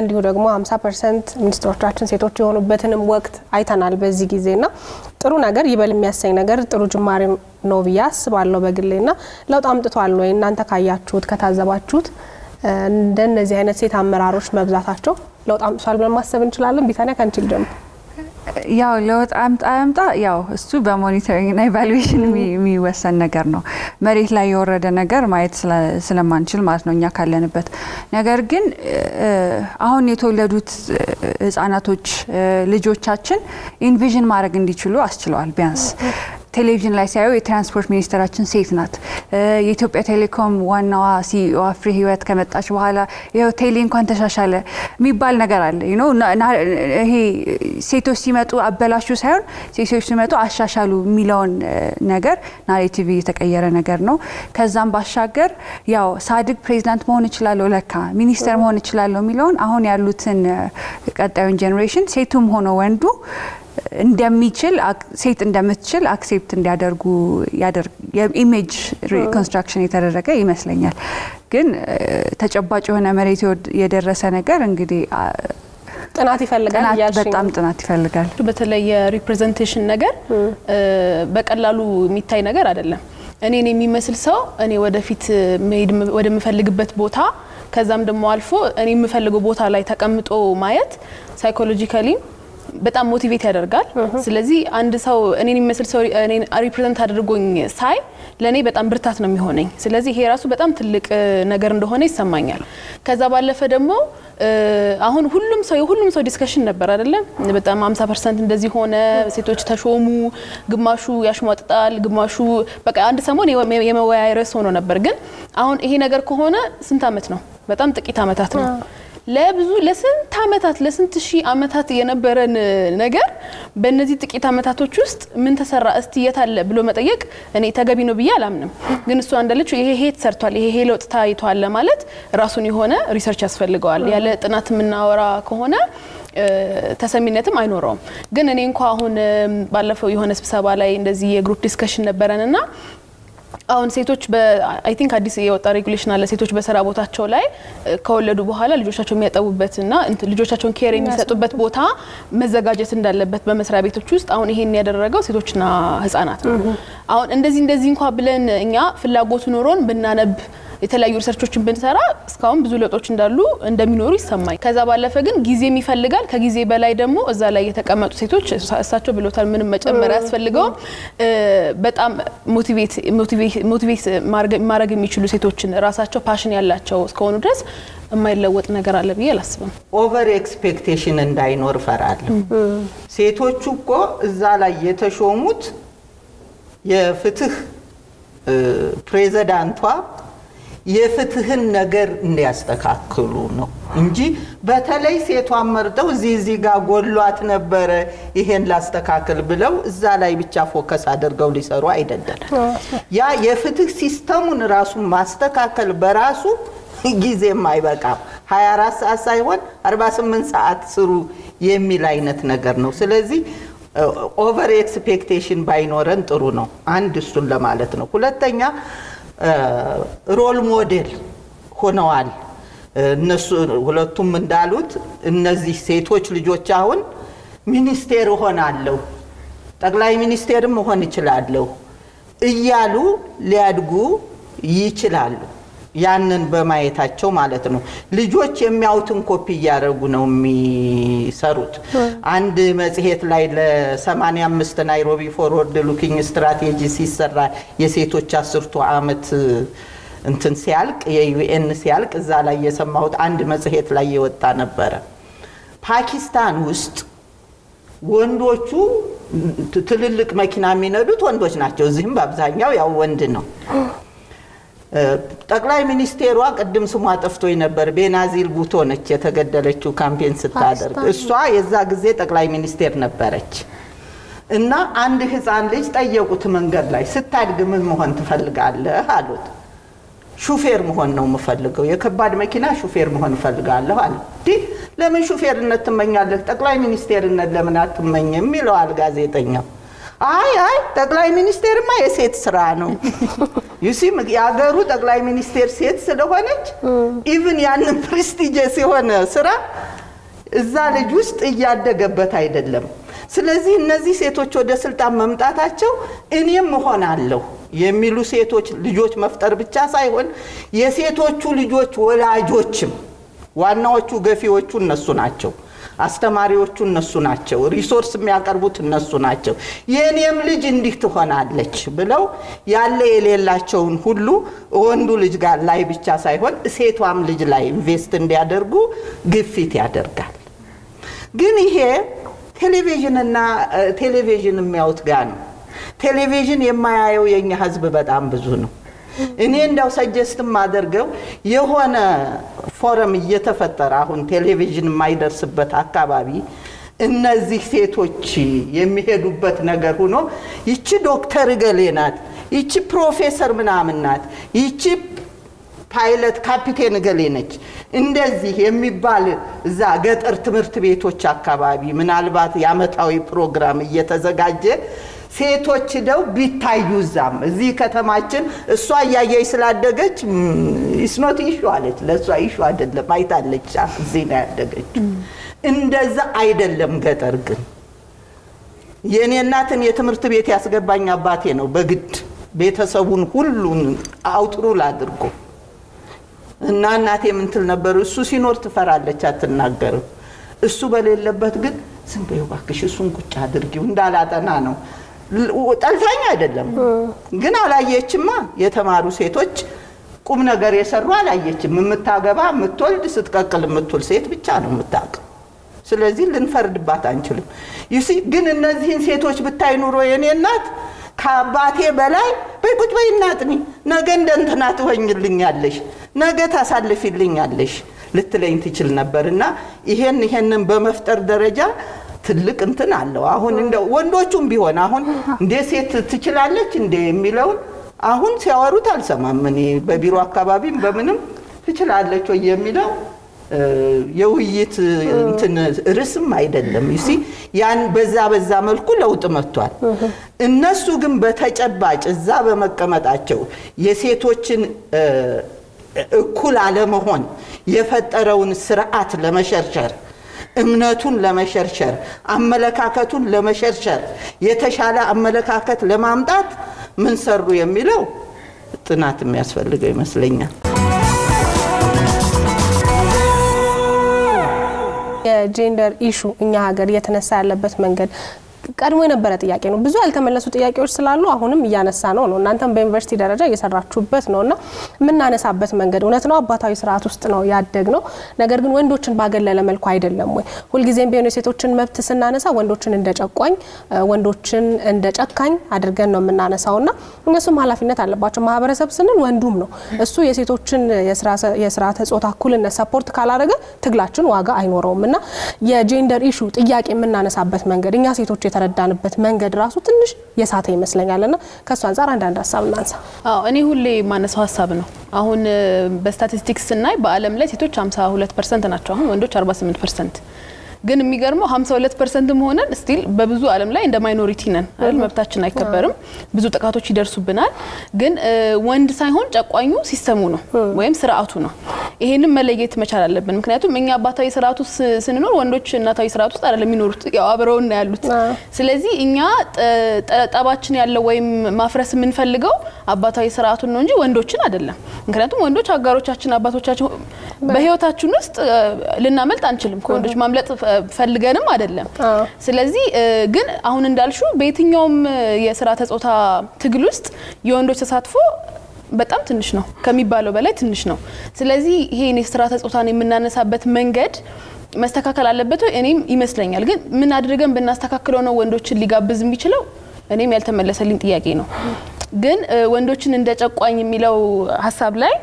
እንዲሁ ደግሞ 50 percent ሚኒስትሮቻችን ሴቶች የሆኑበትንም ወቅት አይተናል በዚህ ጊዜና ጥሩ ነገር ይበል የሚያሰኝ ነገር ጥሩ ጅማሬ ነው ብዬ አስባለሁ በግሌ ና ለውጥ አምጥቷል ወይ እናንተ ካያችሁት ከታዘባችሁት እንደነዚህ አይነት ሴት አመራሮች መብዛታቸው ለውጥ አምጥቷል ብለን ማሰብ እንችላለን? ቢታንያ ከአንቺ ልጀምር። ያው ለውጥ አምጣ አምጣ ያው እሱ በ monitoring እና evaluation የሚወሰን ነገር ነው። መሬት ላይ የወረደ ነገር ማየት ስለማንችል ማለት ነው እኛ ካለንበት። ነገር ግን አሁን የተወለዱት ህጻናቶች ልጆቻችን envision ማድረግ እንዲችሉ አስችለዋል ቢያንስ ቴሌቪዥን ላይ ሲያዩ የትራንስፖርት ሚኒስትራችን ሴት ናት። የኢትዮጵያ ቴሌኮም ዋናዋ CEO ፍሬ ህይወት ከመጣች በኋላ ይኸው ቴሌ እንኳን ተሻሻለ የሚባል ነገር አለ። ይሄ ሴቶች ሲመጡ አበላሹ ሳይሆን ሴቶች ሲመጡ አሻሻሉ የሚለውን ነገር narrative እየተቀየረ ነገር ነው። ከዛም ባሻገር ያው ሳድግ ፕሬዚዳንት መሆን እችላለሁ ለካ ሚኒስተር መሆን እችላለሁ የሚለውን አሁን ያሉትን ቀጣዩን generation ሴቱም ሆነ ወንዱ እንደሚችል ሴት እንደምትችል accept እንዲያደርጉ የ image construction የተደረገ ይመስለኛል። ግን ተጨባጭ የሆነ መሬት የደረሰ ነገር እንግዲህ ጥናት ይፈልጋል በጣም ጥናት ይፈልጋል። በተለይ የ representation ነገር በቀላሉ የሚታይ ነገር አይደለም። እኔን የሚመስል ሰው እኔ ወደፊት መሄድ ወደምፈልግበት ቦታ ከዛም ደግሞ አልፎ እኔ የምፈልገው ቦታ ላይ ተቀምጦ ማየት psychologically በጣም motivate ያደርጋል። ስለዚህ አንድ ሰው እኔን የሚመስል ሰው እኔን represent አድርጎኝ ሳይ ለእኔ በጣም ብርታት ነው የሚሆነኝ። ስለዚህ ይሄ ራሱ በጣም ትልቅ ነገር እንደሆነ ይሰማኛል። ከዛ ባለፈ ደግሞ አሁን ሁሉም ሰው የሁሉም ሰው discussion ነበር አይደለም። በጣም 50 percent እንደዚህ ሆነ፣ ሴቶች ተሾሙ፣ ግማሹ ያሽሟጥጣል፣ ግማሹ በቃ አንድ ሰሞን የመወያያ ርዕስ ሆኖ ነበር። ግን አሁን ይሄ ነገር ከሆነ ስንት አመት ነው? በጣም ጥቂት አመታት ነው። ለብዙ ለስንት አመታት ለስንት ሺህ አመታት የነበረን ነገር በእነዚህ ጥቂት አመታቶች ውስጥ ምን ተሰራ እስቲ የት አለ ብሎ መጠየቅ እኔ ተገቢ ነው ብዬ አላምንም። ግን እሷ እንዳለችው ይሄ ተሰርቷል፣ ይሄ ይሄ ለውጥ ታይቷል ለማለት ራሱን የሆነ research ያስፈልገዋል። ያለ ጥናት የምናወራ ከሆነ ተሰሚነትም አይኖረውም። ግን እኔ እንኳ አሁን ባለፈው የሆነ ስብሰባ ላይ እንደዚህ የ group discussion ነበረንና አሁን ሴቶች I think አዲስ የወጣ regulation አለ። ሴቶች በስራ ቦታቸው ላይ ከወለዱ በኋላ ልጆቻቸው የሚያጠቡበትና ልጆቻቸውን care የሚሰጡበት ቦታ መዘጋጀት እንዳለበት በመስሪያ ቤቶች ውስጥ አሁን ይሄን ያደረገው ሴቶችና ህጻናት ነው። አሁን እንደዚህ እንደዚህ እንኳ ብለን እኛ ፍላጎቱ ኖሮን ብናነብ የተለያዩ research ኦችን ብንሰራ እስካሁን ብዙ ለውጦች እንዳሉ እንደሚኖሩ ይሰማኝ። ከዛ ባለፈ ግን ጊዜም ይፈልጋል። ከጊዜ በላይ ደግሞ እዛ ላይ የተቀመጡ ሴቶች እሳቸው ብሎታል፣ ምንም መጨመር አያስፈልገውም። በጣም motivate ማድረግ የሚችሉ ሴቶችን ራሳቸው passion ያላቸው እስከሆኑ ድረስ የማይለወጥ ነገር አለ ብዬ አላስብም። over expectation እንዳይኖር እፈራለሁ። ሴቶቹ እኮ እዛ ላይ የተሾሙት የፍትህ ፕሬዚዳንቷ የፍትህን ነገር እንዲያስተካክሉ ነው እንጂ በተለይ ሴቷን መርጠው እዚህ እዚህ ጋር ጎሏት ነበረ ይሄን ላስተካክል ብለው እዛ ላይ ብቻ focus አድርገው ሊሰሩ አይደለም። ያ የፍትህ system ኡን ራሱን ማስተካከል በራሱ ጊዜም አይበቃም። 24 ሰዓት ሳይሆን 48 ሰዓት ስሩ የሚል አይነት ነገር ነው። ስለዚህ over expectation ባይኖረን ጥሩ ነው። አንድ እሱን ለማለት ነው። ሁለተኛ role model ሆነዋል። እነሱ ሁለቱም እንዳሉት እነዚህ ሴቶች ልጆች አሁን ሚኒስቴር እሆናለሁ፣ ጠቅላይ ሚኒስቴርም መሆን እችላለሁ እያሉ ሊያድጉ ይችላሉ። ያንን በማየታቸው ማለት ነው። ልጆች የሚያዩትን ኮፒ እያደረጉ ነው የሚሰሩት። አንድ መጽሔት ላይ ለ85 ናይሮቢ forward looking strategy ሲሰራ የሴቶች አስርቱ ዓመት እንትን ሲያልቅ የዩኤን ሲያልቅ እዛ ላይ የሰማሁት አንድ መጽሔት ላይ የወጣ ነበረ። ፓኪስታን ውስጥ ወንዶቹ ትልልቅ መኪና የሚነዱት ወንዶች ናቸው። እዚህም በአብዛኛው ያው ወንድ ነው። ጠቅላይ ሚኒስቴሯ ቅድም ስሟ ጠፍቶኝ ነበር። ቤናዚር ቡቶ ነች የተገደለችው ካምፔን ስታደርግ። እሷ የዛ ጊዜ ጠቅላይ ሚኒስቴር ነበረች። እና አንድ ህፃን ልጅ ጠየቁት መንገድ ላይ ስታድግ ምን መሆን ትፈልጋለህ አሉት። ሹፌር መሆን ነው የምፈልገው፣ የከባድ መኪና ሹፌር መሆን እፈልጋለሁ አለ። እንዲህ ለምን ሹፌርነት ትመኛለህ? ጠቅላይ ሚኒስቴርነት ለምን አትመኝም? ይለዋል ጋዜጠኛው። አይ አይ ጠቅላይ ሚኒስቴርማ የሴት ስራ ነው። you see የሀገሩ ጠቅላይ ሚኒስቴር ሴት ስለሆነች even ያንን prestigious የሆነ ስራ እዛ ልጅ ውስጥ እያደገበት አይደለም። ስለዚህ እነዚህ ሴቶች ወደ ስልጣን መምጣታቸው እኔም እሆናለሁ የሚሉ ሴቶች ልጆች መፍጠር ብቻ ሳይሆን የሴቶቹ ልጆች ወላጆችም ዋናዎቹ ገፊዎቹ እነሱ ናቸው። አስተማሪዎቹ እነሱ ናቸው። resource የሚያቀርቡት እነሱ ናቸው። የእኔም ልጅ እንዲህ ትሆናለች ብለው ያለ የሌላቸውን ሁሉ ወንዱ ልጅ ጋር ላይ ብቻ ሳይሆን ሴቷም ልጅ ላይ invest እንዲያደርጉ ግፊት ያደርጋል። ግን ይሄ ቴሌቪዥንና ቴሌቪዥን የሚያዩት ጋር ነው። ቴሌቪዥን የማያየው የኛ ህዝብ በጣም ብዙ ነው። እኔ እንዳው ሰጀስት ማደርገው የሆነ ፎረም እየተፈጠረ አሁን ቴሌቪዥን የማይደርስበት አካባቢ እነዚህ ሴቶች የሚሄዱበት ነገር ሆኖ ይቺ ዶክተር እገሌ ናት፣ ይቺ ፕሮፌሰር ምናምን ናት፣ ይቺ ፓይለት ካፒቴን እገሌ ነች፣ እንደዚህ የሚባል እዛ ገጠር ትምህርት ቤቶች አካባቢ ምናልባት የአመታዊ ፕሮግራም እየተዘጋጀ ሴቶች ደው ቢታዩ እዛም እዚህ ከተማችን እሷ እያየች ስላደገች it's not issue አለች። ለእሷ issue አይደለም፣ አይታለች፣ እዚህ ነው ያደገችው። እንደዛ አይደለም። ገጠር ግን የእኔ እናትን የትምህርት ቤት ያስገባኝ አባቴ ነው። በግድ ቤተሰቡን ሁሉን አውጥሩል አድርጎ እና እናቴ ምንትል ነበር፣ እሱ ሲኖር ትፈራለች፣ አትናገርም። እሱ በሌለበት ግን ዝም በይው እባክሽ እሱን ቁጭ አድርጊው እንዳላጠና ነው። ጠልታኝ አይደለም ግን አላየችማ። የተማሩ ሴቶች ቁም ነገር የሰሩ አላየችም። የምታገባ የምትወልድ ስትቀቅል የምትውል ሴት ብቻ ነው የምታውቀው። ስለዚህ ልንፈርድባት አንችልም። ይሲ ግን እነዚህን ሴቶች ብታይ ኑሮ የኔ እናት ከአባቴ በላይ በይ ቁጭ በይ እናጥኒ፣ ነገ እንደ እንትና ትሆኝልኛለሽ፣ ነገ ታሳልፊልኛለሽ ልትለኝ ትችል ነበር እና ይሄን ይሄንን በመፍጠር ደረጃ ትልቅ እንትን አለው። አሁን እንደ ወንዶቹም ቢሆን አሁን እንዴ ሴት ትችላለች እንዴ የሚለውን አሁን ሲያወሩት አልሰማም። እኔ በቢሮ አካባቢም በምንም ትችላለች ወይ የሚለው የውይይት እንትን ርዕስም አይደለም። ዩሲ ያን በዛ በዛ መልኩ ለውጥ መጥቷል። እነሱ ግን በተጨባጭ እዛ በመቀመጣቸው የሴቶችን እኩል አለመሆን የፈጠረውን ስርዓት ለመሸርሸር እምነቱን ለመሸርሸር አመለካከቱን ለመሸርሸር የተሻለ አመለካከት ለማምጣት ምን ሰሩ የሚለው ጥናት የሚያስፈልገው ይመስለኛል። የጄንደር ኢሹ እኛ ሀገር እየተነሳ ያለበት መንገድ ቀድሞ የነበረ ጥያቄ ነው። ብዙ ያልተመለሱ ጥያቄዎች ስላሉ አሁንም እያነሳ ነው ነው እናንተም በዩኒቨርሲቲ ደረጃ እየሰራችሁበት ነው እና የምናነሳበት መንገድ እውነት ነው አባታዊ ስርዓት ውስጥ ነው ያደግ ነው። ነገር ግን ወንዶችን ባገለለ መልኩ አይደለም ወይ? ሁልጊዜም ቢሆን የሴቶችን መብት ስናነሳ ወንዶችን እንደ ጨቋኝ፣ ወንዶችን እንደ ጨካኝ አድርገን ነው የምናነሳው እና እነሱም ኃላፊነት አለባቸው። ማህበረሰብ ስንል ወንዱም ነው እሱ የሴቶችን የስርዓተ ጾታ እኩልነት support ካላደረገ ትግላችን ዋጋ አይኖረውም እና የ gender issue ጥያቄ የምናነሳበት መንገድ እኛ ሴቶች የተረዳንበት መንገድ ራሱ ትንሽ የሳተ ይመስለኛል እና ከእሱ አንጻር አንዳንድ ሀሳብ እናንሳ። እኔ ሁሌ የማነሳው ሀሳብ ነው። አሁን በስታቲስቲክስ ስናይ በዓለም ላይ ሴቶች 52 percent ናቸው፣ አሁን ወንዶች 48 percent። ግን የሚገርመው 52 percent ም ሆነን still በብዙ ዓለም ላይ እንደ minority ነን አይደል? መብታችን አይከበርም፣ ብዙ ጥቃቶች ይደርሱብናል። ግን ወንድ ሳይሆን ጨቋኙ system ኡ ነው ወይም ስርዓቱ ነው። ይሄንን መለየት መቻል አለብን። ምክንያቱም እኛ አባታዊ ስርዓት ውስጥ ስንኖር ወንዶች እናታዊ ስርዓት ውስጥ አይደለም የሚኖሩት፣ ያው አብረውን ነው ያሉት። ስለዚህ እኛ ጠባችን ያለው ወይም ማፍረስ የምንፈልገው አባታዊ ስርዓቱን ነው እንጂ ወንዶችን አይደለም። ምክንያቱም ወንዶች አጋሮቻችን፣ አባቶቻችን በህይወታችን ውስጥ ልናመልጥ አንችልም። ከወንዶች ማምለጥ ፈልገንም አይደለም። ስለዚህ ግን አሁን እንዳልሹ በየትኛውም የስርዓተ ጾታ ትግል ውስጥ የወንዶች ተሳትፎ በጣም ትንሽ ነው ከሚባለው በላይ ትንሽ ነው። ስለዚህ ይሄን የስርዓተ ጾታን የምናነሳበት መንገድ መስተካከል አለበት ወይ? እኔም ይመስለኛል። ግን ምን አድርገን ብናስተካክለው ነው ወንዶችን ሊጋብዝ የሚችለው? እኔም ያልተመለሰልኝ ጥያቄ ነው። ግን ወንዶችን እንደ ጨቋኝ የሚለው ሀሳብ ላይ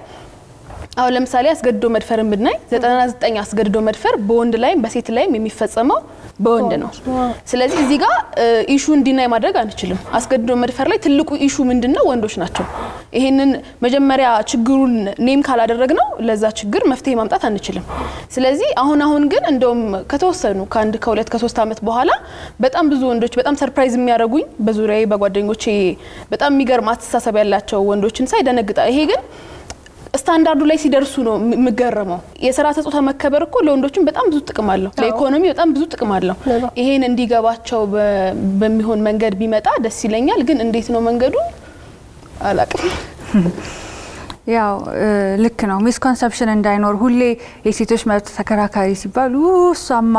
አሁን ለምሳሌ አስገድዶ መድፈርን ብናይ 99 አስገድዶ መድፈር በወንድ ላይም በሴት ላይም የሚፈጸመው በወንድ ነው። ስለዚህ እዚህ ጋር issue ኡን deny ማድረግ አንችልም። አስገድዶ መድፈር ላይ ትልቁ issue ምንድን ነው? ወንዶች ናቸው። ይሄንን መጀመሪያ ችግሩን name ካላደረግነው ለዛ ችግር መፍትሄ ማምጣት አንችልም። ስለዚህ አሁን አሁን ግን እንደውም ከተወሰኑ ከአንድ ከሁለት ከሶስት ዓመት በኋላ በጣም ብዙ ወንዶች በጣም surprise የሚያደርጉኝ በዙሪያዬ በጓደኞቼ በጣም የሚገርም አስተሳሰብ ያላቸው ወንዶችን ሳይ እደነግጣለሁ። ይሄ ግን ስታንዳርዱ ላይ ሲደርሱ ነው የምገረመው። የስርዓተ ጾታ መከበር እኮ ለወንዶችም በጣም ብዙ ጥቅም አለው፣ ለኢኮኖሚ በጣም ብዙ ጥቅም አለው። ይሄን እንዲገባቸው በሚሆን መንገድ ቢመጣ ደስ ይለኛል። ግን እንዴት ነው መንገዱ አላቅም። ያው ልክ ነው። misconception እንዳይኖር ሁሌ የሴቶች መብት ተከራካሪ ሲባል እሷማ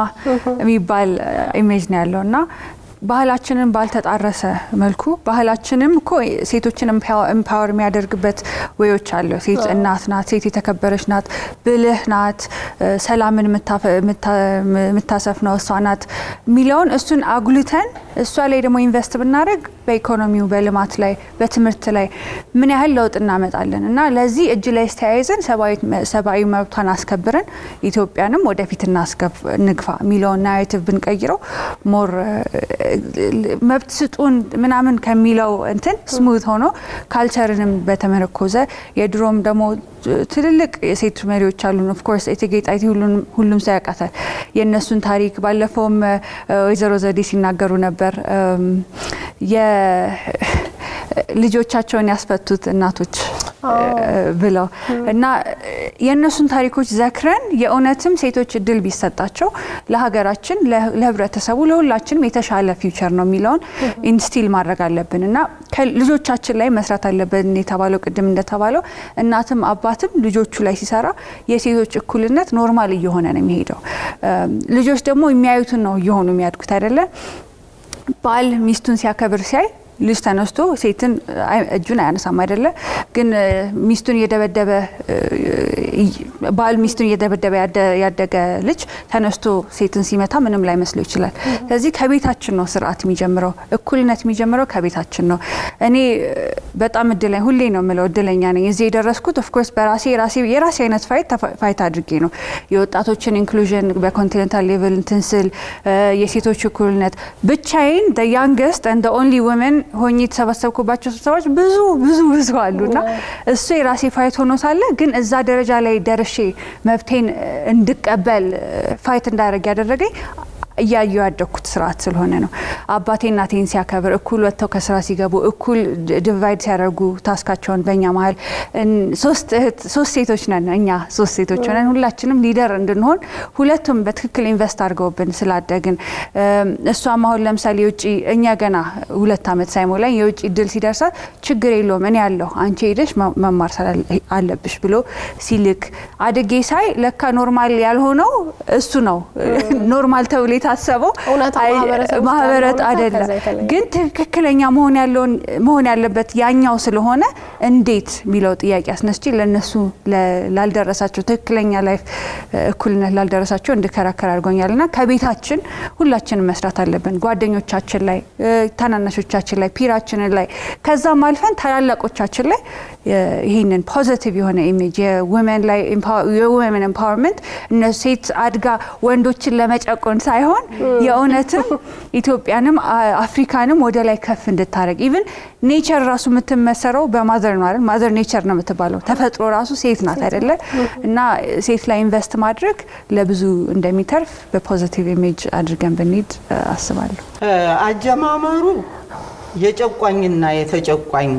የሚባል image ነው ያለው እና ባህላችንን ባልተጣረሰ መልኩ ባህላችንም እኮ ሴቶችን empower የሚያደርግበት way ኦች አለው። ሴት እናት ናት፣ ሴት የተከበረች ናት፣ ብልህ ናት፣ ሰላምን የምታሰፍነው እሷ ናት የሚለውን እሱን አጉልተን እሷ ላይ ደግሞ invest ብናደርግ በኢኮኖሚው፣ በልማት ላይ፣ በትምህርት ላይ ምን ያህል ለውጥ እናመጣለን እና ለዚህ እጅ ላይ ተያይዘን ሰብአዊ መብቷን አስከብረን ኢትዮጵያንም ወደፊት እንግፋ የሚለውን narrative ብንቀይረው more መብት ስጡን ምናምን ከሚለው እንትን ስሙት ሆኖ culture ንም በተመረኮዘ የድሮም ደግሞ ትልልቅ የሴት መሪዎች አሉን። of course እቴጌ ጣይቱ ሁሉም ሰው ያውቃታል። የእነሱን ታሪክ ባለፈውም ወይዘሮ ዘዴ ሲናገሩ ነበር ልጆቻቸውን ያስፈቱት እናቶች ብለው እና የእነሱን ታሪኮች ዘክረን የእውነትም ሴቶች እድል ቢሰጣቸው ለሀገራችን፣ ለህብረተሰቡ፣ ለሁላችንም የተሻለ future ነው የሚለውን instill ማድረግ አለብን እና ልጆቻችን ላይ መስራት አለብን። የተባለው ቅድም እንደተባለው እናትም አባትም ልጆቹ ላይ ሲሰራ የሴቶች እኩልነት normal እየሆነ ነው የሚሄደው። ልጆች ደግሞ የሚያዩትን ነው እየሆኑ የሚያድጉት አይደለም። ባል ሚስቱን ሲያከብር ሲያይ ልጅ ተነስቶ ሴትን እጁን አያነሳም አይደለ? ግን ሚስቱን እየደበደበ ባል ሚስቱን እየደበደበ ያደገ ልጅ ተነስቶ ሴትን ሲመታ ምንም ላይመስለው ይችላል። ስለዚህ ከቤታችን ነው ስርዓት የሚጀምረው፣ እኩልነት የሚጀምረው ከቤታችን ነው። እኔ በጣም እድለኛ ሁሌ ነው የምለው እድለኛ ነኝ እዚህ የደረስኩት። of course በራሴ የራሴ አይነት fight አድርጌ ነው የወጣቶችን inclusion በ continental level እንትን ስል የሴቶች እኩልነት ብቻዬን youngest እንደ only woman ሆኜ የተሰበሰብኩባቸው ስብሰባዎች ብዙ ብዙ ብዙ አሉና እሱ የራሴ fight ሆኖ ሳለ ግን እዛ ደረጃ ላይ ደርሼ መብቴን እንድቀበል fight እንዳደርግ ያደረገኝ እያየው ያደግኩት ስርዓት ስለሆነ ነው። አባቴ እናቴን ሲያከብር እኩል ወጥተው ከስራ ሲገቡ እኩል divide ሲያደርጉ task አቸውን በእኛ መሀል ሶስት ሴቶች ነን እኛ ሶስት ሴቶች ሆነን ሁላችንም leader እንድንሆን ሁለቱም በትክክል invest አድርገውብን ስላደግን። እሷም አሁን ለምሳሌ የውጭ እኛ ገና ሁለት ዓመት ሳይሞላኝ የውጭ እድል ሲደርሳት ችግር የለውም እኔ ያለሁ አንቺ ሄደሽ መማር አለብሽ ብሎ ሲልክ አድጌ ሳይ ለካ normal ያልሆነው እሱ ነው። normal ተብሎ የታሰበው ማህበረሰብ አይደለም። ግን ትክክለኛ መሆን ያለበት ያኛው ስለሆነ እንዴት የሚለው ጥያቄ አስነስቼ ለእነሱ ላልደረሳቸው ትክክለኛ life እኩልነት ላልደረሳቸው እንድከራከር አድርጎኛል እና ከቤታችን ሁላችንም መስራት አለብን። ጓደኞቻችን ላይ፣ ታናናሾቻችን ላይ፣ peer አችን ላይ ከዛም አልፈን ታላላቆቻችን ላይ ይህንን positive የሆነ image የ women ላይ የ women empowerment እነሱ ሴት አድጋ ወንዶችን ለመጨቆን ሳይሆን የእውነትም ኢትዮጵያንም አፍሪካንም ወደ ላይ ከፍ እንድታደርግ even nature ራሱ የምትመሰለው በ mother ነው አይደል? mother nature ነው የምትባለው። ተፈጥሮ ራሱ ሴት ናት አይደለ? እና ሴት ላይ invest ማድረግ ለብዙ እንደሚተርፍ በ positive image አድርገን ብንሄድ አስባለሁ። አጀማመሩ የጨቋኝና የተጨቋኝ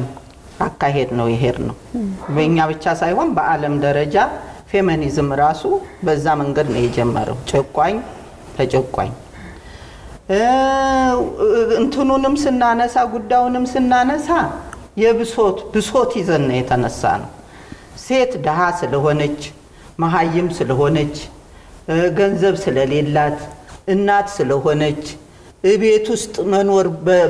አካሄድ ነው ይሄድ ነው። በእኛ ብቻ ሳይሆን በዓለም ደረጃ ፌሚኒዝም ራሱ በዛ መንገድ ነው የጀመረው። ጨቋኝ ተጨቋኝ እንትኑንም ስናነሳ ጉዳዩንም ስናነሳ የብሶት ብሶት ይዘን ነው የተነሳ ነው። ሴት ድሃ ስለሆነች መሀይም ስለሆነች ገንዘብ ስለሌላት እናት ስለሆነች ቤት ውስጥ መኖር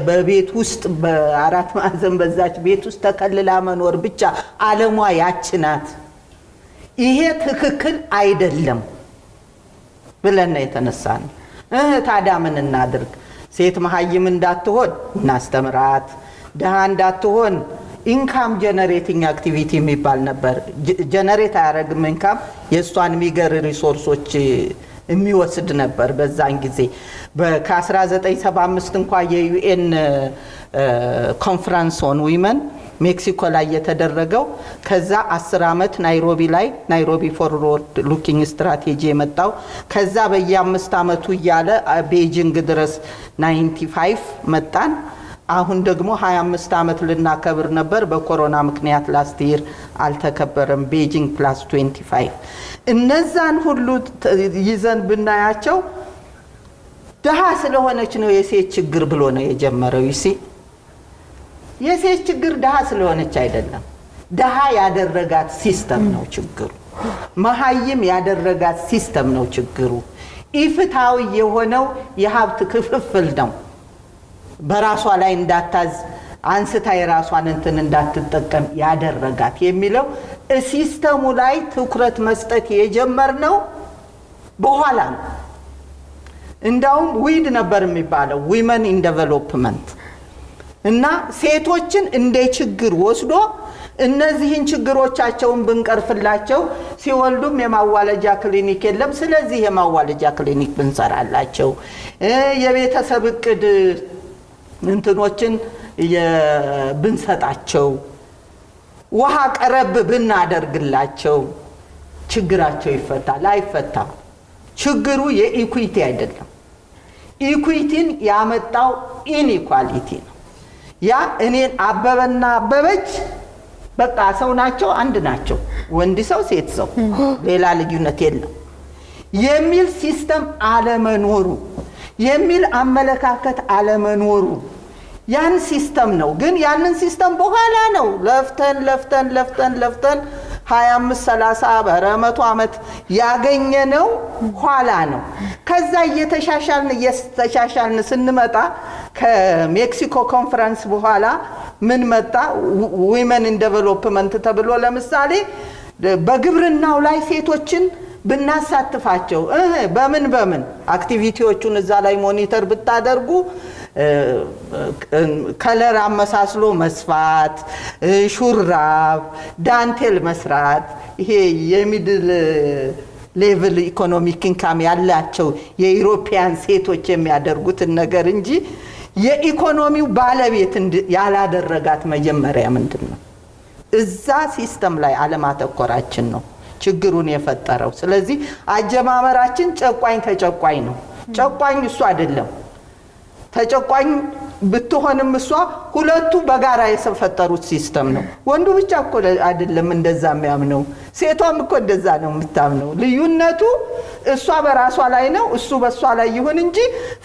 በቤት ውስጥ በአራት ማዕዘን በዛች ቤት ውስጥ ተከልላ መኖር ብቻ አለሟ ያች ናት። ይሄ ትክክል አይደለም ብለን ነው የተነሳ ነው። ታዲያ ምን እናድርግ? ሴት መሀይም እንዳትሆን እናስተምራት፣ ድሃ እንዳትሆን income generating activity የሚባል ነበር። generate አያደርግም income የእሷን meager resource ኦች የሚወስድ ነበር በዛን ጊዜ ከ1975 እንኳ የ UN conference on women ሜክሲኮ ላይ የተደረገው ከዛ 10 ዓመት ናይሮቢ ላይ ናይሮቢ forward looking strategy የመጣው ከዛ በየአምስት ዓመቱ እያለ ቤጂንግ ድረስ 95 መጣን። አሁን ደግሞ 25 ዓመት ልናከብር ነበር። በኮሮና ምክንያት last year አልተከበረም። ቤጂንግ plus 25 እነዛን ሁሉ ይዘን ብናያቸው ድሃ ስለሆነች ነው የሴት ችግር ብሎ ነው የጀመረው። ይሲ የሴት ችግር ድሃ ስለሆነች አይደለም። ድሃ ያደረጋት system ነው ችግሩ። መሀይም ያደረጋት system ነው ችግሩ። ኢፍትሐዊ የሆነው የሀብት ክፍፍል ነው። በራሷ ላይ እንዳታዝ አንስታ የራሷን እንትን እንዳትጠቀም ያደረጋት የሚለው system ኡ ላይ ትኩረት መስጠት የጀመርነው በኋላ ነው። እንዳውም WID ነበር የሚባለው women in development እና ሴቶችን እንደ ችግር ወስዶ እነዚህን ችግሮቻቸውን ብንቀርፍላቸው ሲወልዱም የማዋለጃ ክሊኒክ የለም። ስለዚህ የማዋለጃ ክሊኒክ ብንሰራላቸው የቤተሰብ እቅድ እንትኖችን ብንሰጣቸው ውሃ ቀረብ ብናደርግላቸው ችግራቸው ይፈታል። አይፈታም። ችግሩ የ equity አይደለም። equity ን ያመጣው inequality ነው። ያ እኔን አበበና አበበች በቃ ሰው ናቸው፣ አንድ ናቸው። ወንድ ሰው፣ ሴት ሰው፣ ሌላ ልዩነት የለም የሚል system አለመኖሩ የሚል አመለካከት አለመኖሩ ያን system ነው። ግን ያንን system በኋላ ነው ለፍተን ለፍተን ለፍተን ለፍተን 25 30 በረ መቶ ዓመት ያገኘነው ኋላ ነው። ከዛ እየተሻሻልን እየተሻሻልን ስንመጣ ከሜክሲኮ ኮንፈረንስ በኋላ ምን መጣ? women in development ተብሎ ለምሳሌ በግብርናው ላይ ሴቶችን ብናሳትፋቸው በምን በምን activity ዎቹን እዛ ላይ monitor ብታደርጉ color አመሳስሎ መስፋት፣ ሹራብ፣ ዳንቴል መስራት ይሄ የ middle level economic income ያላቸው የ European ሴቶች የሚያደርጉትን ነገር እንጂ የኢኮኖሚው ባለቤት ያላደረጋት መጀመሪያ ምንድን ነው? እዛ system ላይ አለማተኮራችን ነው ችግሩን የፈጠረው። ስለዚህ አጀማመራችን ጨቋኝ ተጨቋኝ ነው። ጨቋኝ እሱ አይደለም። ተጨቋኝ ብትሆንም እሷ ሁለቱ በጋራ የፈጠሩት system ነው። ወንዱ ብቻ እኮ አይደለም እንደዛ የሚያምነው፣ ሴቷም እኮ እንደዛ ነው የምታምነው። ልዩነቱ እሷ በራሷ ላይ ነው፣ እሱ በእሷ ላይ ይሁን እንጂ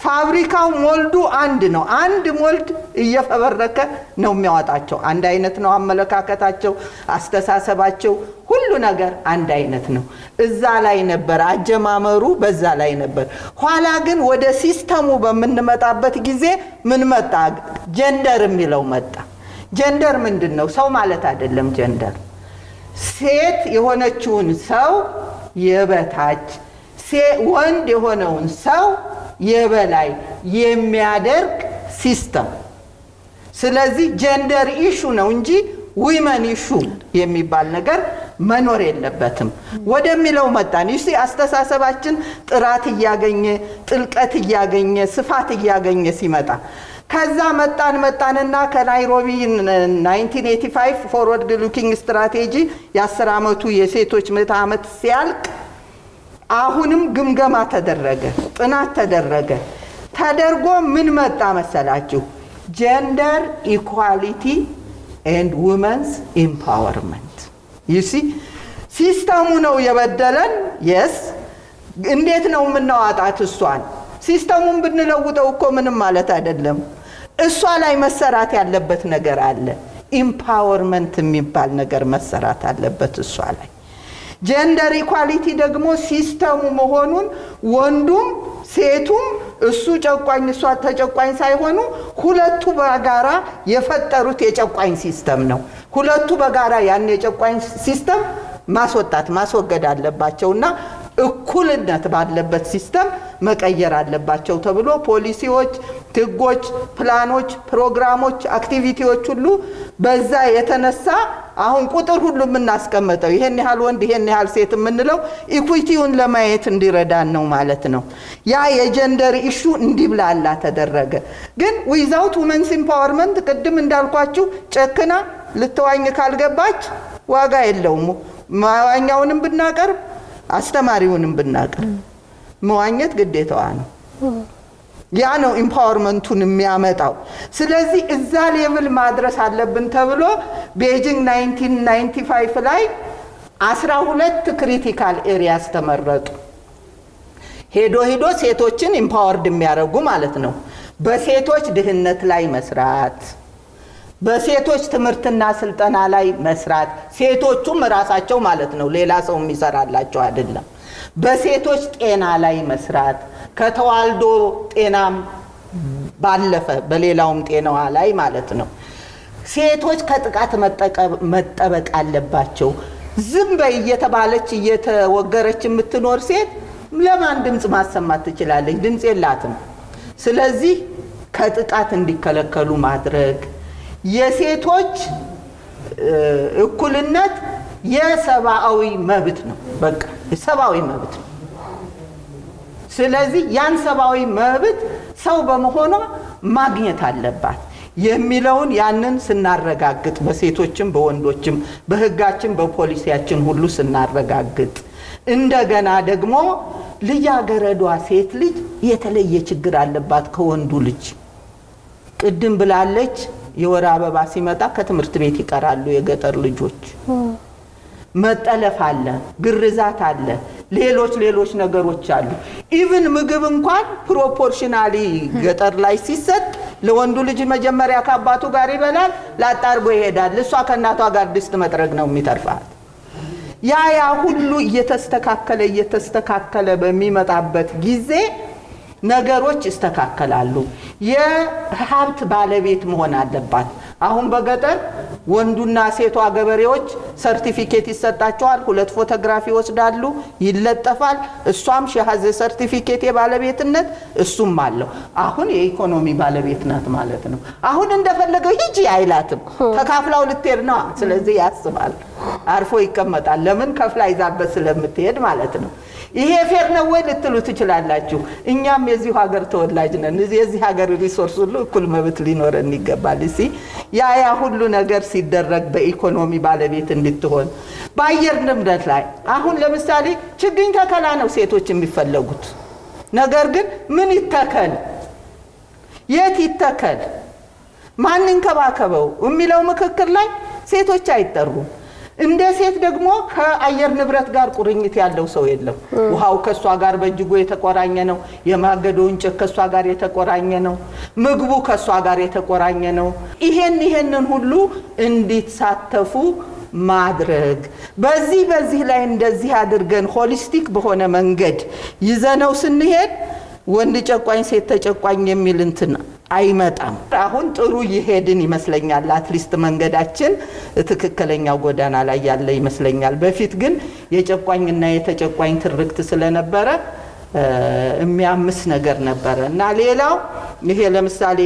ፋብሪካው mold ኡ አንድ ነው። አንድ mold እየፈበረከ ነው የሚያወጣቸው። አንድ አይነት ነው አመለካከታቸው፣ አስተሳሰባቸው፣ ሁሉ ነገር አንድ አይነት ነው። እዛ ላይ ነበር አጀማመሩ፣ በዛ ላይ ነበር። ኋላ ግን ወደ system ኡ በምንመጣበት ጊዜ ምን መጣ? gender የሚለው መጣ። gender ምንድን ነው? ሰው ማለት አይደለም። gender ሴት የሆነችውን ሰው የበታች ወንድ የሆነውን ሰው የበላይ የሚያደርግ system። ስለዚህ gender issue ነው እንጂ women issue የሚባል ነገር መኖር የለበትም ወደሚለው መጣን። ይህ አስተሳሰባችን ጥራት እያገኘ ጥልቀት እያገኘ ስፋት እያገኘ ሲመጣ ከዛ መጣን መጣንና ከናይሮቢ 1985 Forward Looking Strategy የ10 ዓመቱ የሴቶች ምዕተ ዓመት ሲያልቅ አሁንም ግምገማ ተደረገ፣ ጥናት ተደረገ። ተደርጎ ምን መጣ መሰላችሁ? gender equality and women's empowerment you see system ኡ ነው የበደለን። yes እንዴት ነው የምናወጣት እሷን? system ኡን ብንለውጠው እኮ ምንም ማለት አይደለም። እሷ ላይ መሰራት ያለበት ነገር አለ። empowerment የሚባል ነገር መሰራት አለበት እሷ ላይ። gender equality ደግሞ system ኡ መሆኑን ወንዱም ሴቱም እሱ ጨቋኝ እሷ ተጨቋኝ ሳይሆኑ ሁለቱ በጋራ የፈጠሩት የጨቋኝ system ነው። ሁለቱ በጋራ ያን የጨቋኝ system ማስወጣት ማስወገድ አለባቸው እና እኩልነት ባለበት system መቀየር አለባቸው ተብሎ ፖሊሲዎች፣ ህጎች፣ ፕላኖች፣ ፕሮግራሞች፣ activity ዎች ሁሉ በዛ የተነሳ አሁን ቁጥር ሁሉ የምናስቀምጠው ይሄን ያህል ወንድ ይሄን ያህል ሴት የምንለው equity ውን ለማየት እንዲረዳን ነው ማለት ነው። ያ የ gender issue እንዲብላላ ተደረገ። ግን without women's empowerment ቅድም እንዳልኳችሁ ጨክና ልትዋኝ ካልገባች ዋጋ የለውም። መዋኛውንም ብናቀርብ አስተማሪውንም ብናቀርብ መዋኘት ግዴታዋ ነው። ያ ነው empowerment ኡን የሚያመጣው። ስለዚህ እዛ level ማድረስ አለብን ተብሎ ቤጂንግ 1995 ላይ 12 critical areas ተመረጡ። ሄዶ ሄዶ ሴቶችን empowered የሚያደርጉ ማለት ነው። በሴቶች ድህነት ላይ መስራት፣ በሴቶች ትምህርትና ስልጠና ላይ መስራት፣ ሴቶቹም ራሳቸው ማለት ነው፣ ሌላ ሰው የሚሰራላቸው አይደለም። በሴቶች ጤና ላይ መስራት ከተዋልዶ ጤናም ባለፈ በሌላውም ጤናዋ ላይ ማለት ነው። ሴቶች ከጥቃት መጠበቅ አለባቸው። ዝም በይ እየተባለች እየተወገረች የምትኖር ሴት ለማን ድምፅ ማሰማት ትችላለች? ድምፅ የላትም። ስለዚህ ከጥቃት እንዲከለከሉ ማድረግ የሴቶች እኩልነት የሰብአዊ መብት ነው። በቃ የሰብአዊ መብት ነው። ስለዚህ ያን ሰብአዊ መብት ሰው በመሆኗ ማግኘት አለባት የሚለውን ያንን ስናረጋግጥ በሴቶችም በወንዶችም በሕጋችን በፖሊሲያችን ሁሉ ስናረጋግጥ እንደገና ደግሞ ልጃገረዷ ሴት ልጅ የተለየ ችግር አለባት ከወንዱ ልጅ። ቅድም ብላለች፣ የወር አበባ ሲመጣ ከትምህርት ቤት ይቀራሉ የገጠር ልጆች። መጠለፍ አለ፣ ግርዛት አለ፣ ሌሎች ሌሎች ነገሮች አሉ። even ምግብ እንኳን proportionally ገጠር ላይ ሲሰጥ ለወንዱ ልጅ መጀመሪያ ከአባቱ ጋር ይበላል፣ ጠራርጎ ይሄዳል። እሷ ከእናቷ ጋር ድስት መጥረግ ነው የሚተርፋት። ያ ያ ሁሉ እየተስተካከለ እየተስተካከለ በሚመጣበት ጊዜ ነገሮች ይስተካከላሉ። የሀብት ባለቤት መሆን አለባት። አሁን በገጠር ወንዱና ሴቷ ገበሬዎች ሰርቲፊኬት ይሰጣቸዋል። ሁለት ፎቶግራፍ ይወስዳሉ፣ ይለጠፋል። እሷም ሸሀዘ ሰርቲፊኬት የባለቤትነት እሱም አለው። አሁን የኢኮኖሚ ባለቤት ናት ማለት ነው። አሁን እንደፈለገው ሂጂ አይላትም። ተካፍላው ልትሄድ ነዋ። ስለዚህ ያስባል፣ አርፎ ይቀመጣል። ለምን ከፍላ ይዛበት ስለምትሄድ ማለት ነው። ይሄ fair ነው ወይ ልትሉ ትችላላችሁ። እኛም የዚሁ ሀገር ተወላጅ ነን። የዚህ ሀገር resource ሁሉ እኩል መብት ሊኖረን ይገባል። እሺ ያ ያ ሁሉ ነገር ሲደረግ በኢኮኖሚ ባለቤት እንድትሆን በአየር ንብረት ላይ አሁን ለምሳሌ ችግኝ ተከላ ነው ሴቶች የሚፈለጉት። ነገር ግን ምን ይተከል፣ የት ይተከል፣ ማን እንከባከበው የሚለው ምክክር ላይ ሴቶች አይጠሩም። እንደ ሴት ደግሞ ከአየር ንብረት ጋር ቁርኝት ያለው ሰው የለም። ውሃው ከእሷ ጋር በእጅጉ የተቆራኘ ነው። የማገዶ እንጨት ከእሷ ጋር የተቆራኘ ነው። ምግቡ ከእሷ ጋር የተቆራኘ ነው። ይሄን ይሄንን ሁሉ እንዲሳተፉ ማድረግ በዚህ በዚህ ላይ እንደዚህ አድርገን holistic በሆነ መንገድ ይዘነው ስንሄድ ወንድ ጨቋኝ ሴት ተጨቋኝ የሚል እንትን አይመጣም። አሁን ጥሩ የሄድን ይመስለኛል። at least መንገዳችን ትክክለኛው ጎዳና ላይ ያለ ይመስለኛል። በፊት ግን የጨቋኝና የተጨቋኝ ትርክት ስለነበረ የሚያምስ ነገር ነበረ እና ሌላው ይሄ ለምሳሌ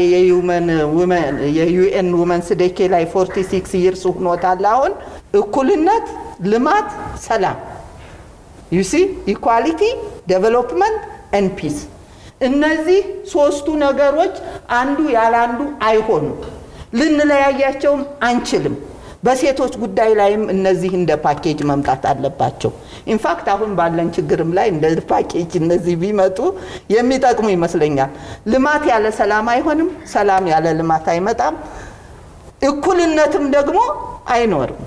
የ UN women's decade ላይ 46 years ሆኖታል። አሁን እኩልነት፣ ልማት፣ ሰላም you see equality development and peace እነዚህ ሶስቱ ነገሮች አንዱ ያለ አንዱ አይሆኑም። ልንለያያቸውም አንችልም። በሴቶች ጉዳይ ላይም እነዚህ እንደ ፓኬጅ መምጣት አለባቸው። in fact አሁን ባለን ችግርም ላይ እንደ ፓኬጅ እነዚህ ቢመጡ የሚጠቅሙ ይመስለኛል። ልማት ያለ ሰላም አይሆንም። ሰላም ያለ ልማት አይመጣም። እኩልነትም ደግሞ አይኖርም።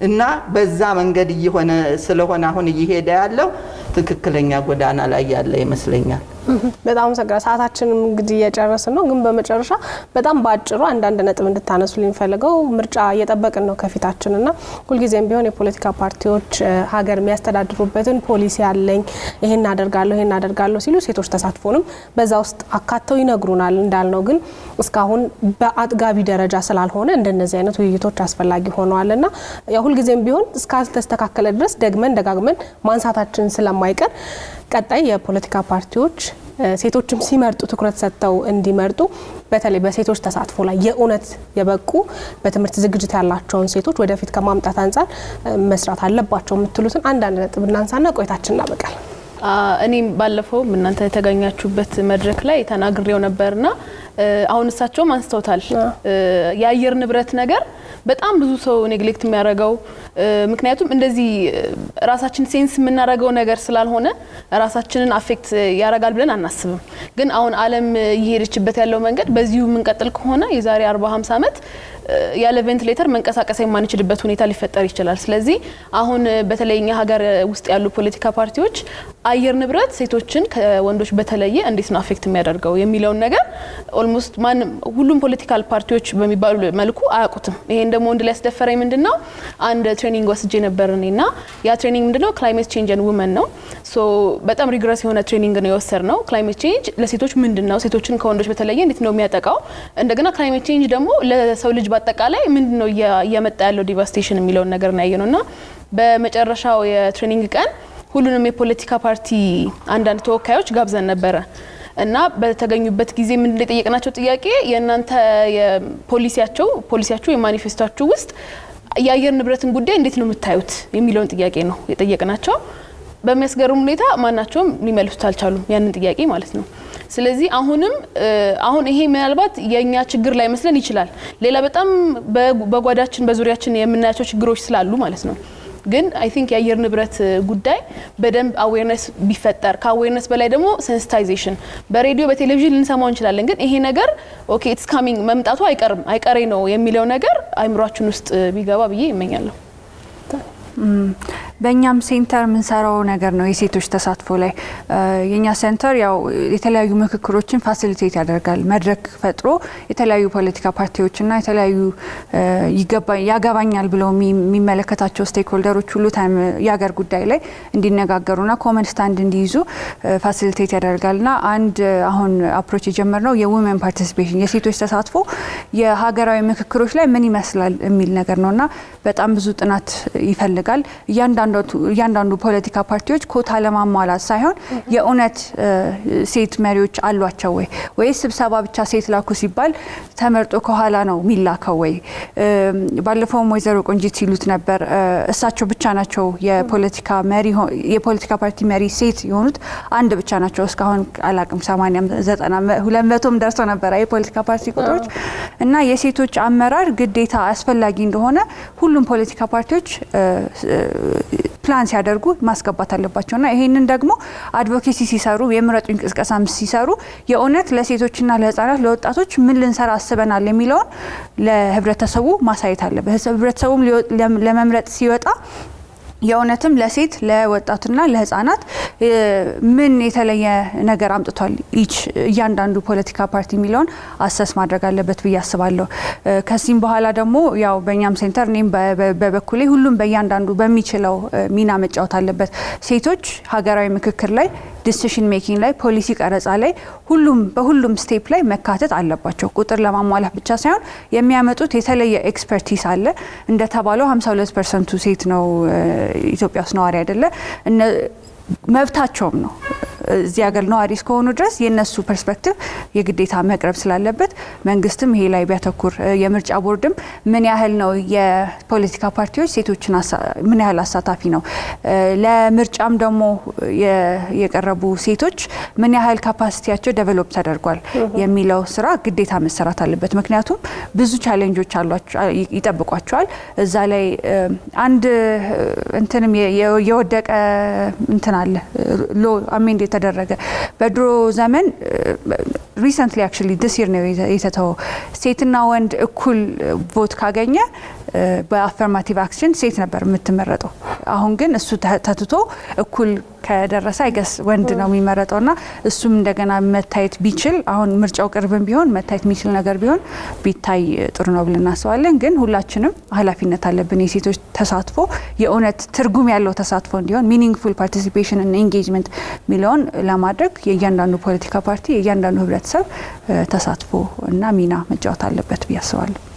እና በዛ መንገድ እየሆነ ስለሆነ አሁን እየሄደ ያለው ትክክለኛ ጎዳና ላይ ያለ ይመስለኛል። በጣም አመሰግናለሁ። ሰዓታችንም እንግዲህ እየጨረስን ነው፣ ግን በመጨረሻ በጣም በአጭሩ አንዳንድ ነጥብ እንድታነሱ የሚፈልገው ምርጫ እየጠበቅን ነው ከፊታችን እና ሁልጊዜም ቢሆን የፖለቲካ ፓርቲዎች ሀገር የሚያስተዳድሩበትን ፖሊሲ አለኝ ይሄን አደርጋለሁ ይሄን አደርጋለሁ ሲሉ ሴቶች ተሳትፎንም በዛ ውስጥ አካተው ይነግሩናል። እንዳልነው ግን እስካሁን በአጥጋቢ ደረጃ ስላልሆነ እንደነዚህ አይነት ውይይቶች አስፈላጊ ሆነዋል እና ሁልጊዜም ቢሆን እስካልተስተካከለ ድረስ ደግመን ደጋግመን ማንሳታችን ስለማይቀር ቀጣይ የፖለቲካ ፓርቲዎች ሴቶችም ሲመርጡ ትኩረት ሰጥተው እንዲመርጡ በተለይ በሴቶች ተሳትፎ ላይ የእውነት የበቁ በትምህርት ዝግጅት ያላቸውን ሴቶች ወደፊት ከማምጣት አንጻር መስራት አለባቸው የምትሉትን አንዳንድ ነጥብ እናንሳና ቆይታችን እናበቃል። እኔም ባለፈው እናንተ የተገኛችሁበት መድረክ ላይ ተናግሬው ነበርና አሁን እሳቸውም አንስተውታል። የአየር ንብረት ነገር በጣም ብዙ ሰው neglect የሚያደርገው ምክንያቱም እንደዚህ ራሳችን sense የምናደርገው ነገር ስላልሆነ ራሳችንን affect ያደርጋል ብለን አናስብም። ግን አሁን ዓለም እየሄደችበት ያለው መንገድ በዚሁ የምንቀጥል ከሆነ የዛሬ 40 50 ዓመት ያለ ቬንትሌተር መንቀሳቀስ የማንችልበት ሁኔታ ሊፈጠር ይችላል። ስለዚህ አሁን በተለይ እኛ ሀገር ውስጥ ያሉ ፖለቲካ ፓርቲዎች አየር ንብረት ሴቶችን ከወንዶች በተለየ እንዴት ነው affect የሚያደርገው የሚለውን ነገር almost ማንም ሁሉም political ፓርቲዎች በሚባሉ መልኩ አያውቁትም። ይሄን ደግሞ ወደ ላይ ያስደፈረኝ ምንድን ነው አንድ training ወስጄ ነበር እኔና ያ training ምንድን ነው climate change and women ነው። so በጣም rigorous የሆነ training ነው የወሰድነው። climate change ለሴቶች ምንድን ነው ሴቶችን ከወንዶች በተለየ እንዴት ነው የሚያጠቃው? እንደገና climate change ደግሞ ለሰው ልጅ በአጠቃላይ ምንድን ነው እየመጣ ያለው devastation የሚለውን ነገር ነው ያየነው እና በመጨረሻው የ training ቀን ሁሉንም የፖለቲካ ፓርቲ አንዳንድ ተወካዮች ጋብዘን ነበረ እና በተገኙበት ጊዜ ምንድን የጠየቅናቸው ጥያቄ የእናንተ የፖሊሲያቸው ፖሊሲያችሁ የማኒፌስቷችሁ ውስጥ የአየር ንብረትን ጉዳይ እንዴት ነው የምታዩት የሚለውን ጥያቄ ነው የጠየቅናቸው። በሚያስገርም ሁኔታ ማናቸውም ሊመልሱት አልቻሉም ያንን ጥያቄ ማለት ነው። ስለዚህ አሁንም አሁን ይሄ ምናልባት የእኛ ችግር ላይመስለን ይችላል። ሌላ በጣም በጓዳችን በዙሪያችን የምናያቸው ችግሮች ስላሉ ማለት ነው። ግን I think የአየር ንብረት ጉዳይ በደንብ awareness ቢፈጠር ከ awareness በላይ ደግሞ sensitization በሬዲዮ በቴሌቪዥን ልንሰማው እንችላለን። ግን ይሄ ነገር okay it's coming መምጣቱ አይቀርም አይቀሬ ነው የሚለው ነገር አይምሯችን ውስጥ ቢገባ ብዬ እመኛለሁ። በእኛም center የምንሰራው ነገር ነው የሴቶች ተሳትፎ ላይ። የእኛ center ያው የተለያዩ ምክክሮችን facilitate ያደርጋል። መድረክ ፈጥሮ የተለያዩ ፖለቲካ ፓርቲዎችና የተለያዩ ያገባኛል ብለው የሚመለከታቸው stakeholder ኦች ሁሉ የሀገር ጉዳይ ላይ እንዲነጋገሩና common stand እንዲይዙ facilitate ያደርጋልና አንድ አሁን approach የጀመርነው የ women participation የሴቶች ተሳትፎ የሀገራዊ ምክክሮች ላይ ምን ይመስላል የሚል ነገር ነውና በጣም ብዙ ጥናት ይፈልጋል። እያንዳንዱ ፖለቲካ ፓርቲዎች ኮታ ለማሟላት ሳይሆን የእውነት ሴት መሪዎች አሏቸው ወይ? ወይ ስብሰባ ብቻ ሴት ላኩ ሲባል ተመርጦ ከኋላ ነው የሚላከው ወይ? ባለፈውም ወይዘሮ ቆንጂት ሲሉት ነበር። እሳቸው ብቻ ናቸው የፖለቲካ መሪ የፖለቲካ ፓርቲ መሪ ሴት የሆኑት አንድ ብቻ ናቸው። እስካሁን አላቅም ሰማንያም ዘጠና ሁለት መቶም ደርሶ ነበረ የፖለቲካ ፓርቲ ቁጥሮች። እና የሴቶች አመራር ግዴታ አስፈላጊ እንደሆነ ሁሉም ፖለቲካ ፓርቲዎች ፕላን ሲያደርጉ ማስገባት አለባቸውና ይሄንን ደግሞ አድቮኬሲ ሲሰሩ የምረጡኝ ቅስቀሳም ሲሰሩ የእውነት ለሴቶችና ለህፃናት ለወጣቶች ምን ልንሰራ አስበናል የሚለውን ለህብረተሰቡ ማሳየት አለበት። ህብረተሰቡም ለመምረጥ ሲወጣ የእውነትም ለሴት ለወጣቱና ለህፃናት ምን የተለየ ነገር አምጥቷል each እያንዳንዱ ፖለቲካ ፓርቲ የሚለውን assess ማድረግ አለበት ብዬ አስባለሁ። ከዚህም በኋላ ደግሞ ያው በእኛም center እኔም በበኩሌ ሁሉም በእያንዳንዱ በሚችለው ሚና መጫወት አለበት። ሴቶች ሀገራዊ ምክክር ላይ decision making ላይ ፖሊሲ ቀረጻ ላይ ሁሉም በሁሉም step ላይ መካተት አለባቸው። ቁጥር ለማሟላት ብቻ ሳይሆን የሚያመጡት የተለየ expertise አለ። እንደተባለው 52 percent ኡ ሴት ነው ኢትዮጵያ ውስጥ ነዋሪ አይደለ። መብታቸውም ነው። እዚህ ሀገር ነዋሪ እስከሆኑ ድረስ የእነሱ perspective የግዴታ መቅረብ ስላለበት መንግስትም ይሄ ላይ ቢያተኩር፣ የምርጫ ቦርድም ምን ያህል ነው የፖለቲካ ፓርቲዎች ሴቶችን ምን ያህል አሳታፊ ነው፣ ለምርጫም ደግሞ የቀረቡ ሴቶች ምን ያህል capacity ያቸው develop ተደርጓል የሚለው ስራ ግዴታ መሰራት አለበት። ምክንያቱም ብዙ challenge ኦች ይጠብቋቸዋል። እዛ ላይ አንድ እንትንም የወደቀ እንትን አለ law amend የተደረገ በድሮ ዘመን recently actually this year ነው የተተወው። ሴትና ወንድ እኩል vote ካገኘ በ affirmative action ሴት ነበር የምትመረጠው። አሁን ግን እሱ ተትቶ እኩል ከደረሰ I guess ወንድ ነው የሚመረጠው እና እሱም እንደገና መታየት ቢችል አሁን ምርጫው ቅርብም ቢሆን መታየት የሚችል ነገር ቢሆን ቢታይ ጥሩ ነው ብለን እናስባለን። ግን ሁላችንም ኃላፊነት አለብን የሴቶች ተሳትፎ የእውነት ትርጉም ያለው ተሳትፎ እንዲሆን meaningful participation እና engagement የሚለውን ለማድረግ የእያንዳንዱ ፖለቲካ ፓርቲ የእያንዳንዱ ህብረተሰብ ተሳትፎ እና ሚና መጫወት አለበት ብዬ አስባለሁ።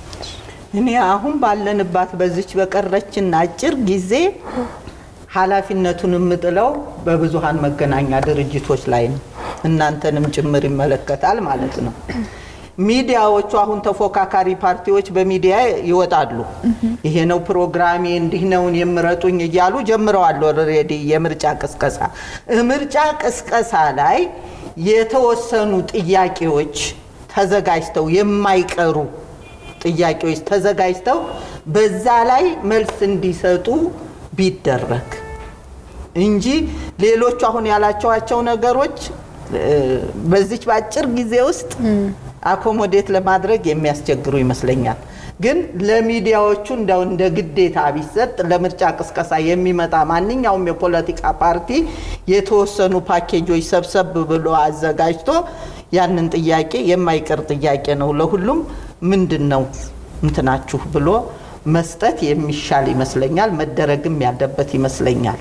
እኔ አሁን ባለንበት በዚች በቀረችን አጭር ጊዜ ኃላፊነቱን የምጥለው በብዙሀን መገናኛ ድርጅቶች ላይ ነው። እናንተንም ጭምር ይመለከታል ማለት ነው። ሚዲያዎቹ አሁን ተፎካካሪ ፓርቲዎች በሚዲያ ይወጣሉ። ይሄ ነው ፕሮግራሜ፣ እንዲህ ነውና የምረጡኝ እያሉ ጀምረዋል። already የምርጫ ቅስቀሳ ምርጫ ቅስቀሳ ላይ የተወሰኑ ጥያቄዎች ተዘጋጅተው የማይቀሩ ጥያቄዎች ተዘጋጅተው በዛ ላይ መልስ እንዲሰጡ ቢደረግ እንጂ ሌሎቹ አሁን ያላቸዋቸው ነገሮች በዚች በአጭር ጊዜ ውስጥ አኮሞዴት ለማድረግ የሚያስቸግሩ ይመስለኛል። ግን ለሚዲያዎቹ እንደው እንደ ግዴታ ቢሰጥ ለምርጫ ቅስቀሳ የሚመጣ ማንኛውም የፖለቲካ ፓርቲ የተወሰኑ ፓኬጆች ሰብሰብ ብሎ አዘጋጅቶ ያንን ጥያቄ የማይቀር ጥያቄ ነው ለሁሉም ምንድን ነው እንትናችሁ ብሎ መስጠት የሚሻል ይመስለኛል። መደረግም ያለበት ይመስለኛል።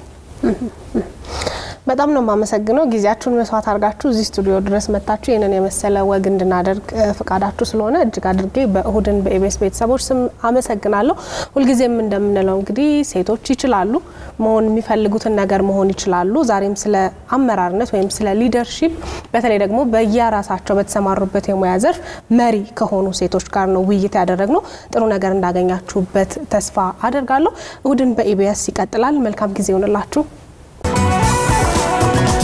በጣም ነው የማመሰግነው። ጊዜያችሁን መስዋዕት አድርጋችሁ እዚህ ስቱዲዮ ድረስ መጥታችሁ ይህንን የመሰለ ወግ እንድናደርግ ፍቃዳችሁ ስለሆነ እጅግ አድርጌ በእሁድን በኢቢኤስ ቤተሰቦች ስም አመሰግናለሁ። ሁልጊዜም እንደምንለው እንግዲህ ሴቶች ይችላሉ፣ መሆን የሚፈልጉትን ነገር መሆን ይችላሉ። ዛሬም ስለ አመራርነት ወይም ስለ ሊደርሺፕ በተለይ ደግሞ በየራሳቸው በተሰማሩበት የሙያ ዘርፍ መሪ ከሆኑ ሴቶች ጋር ነው ውይይት ያደረግነው። ጥሩ ነገር እንዳገኛችሁበት ተስፋ አደርጋለሁ። እሁድን በኢቢኤስ ይቀጥላል። መልካም ጊዜ ይሆንላችሁ። Thank you.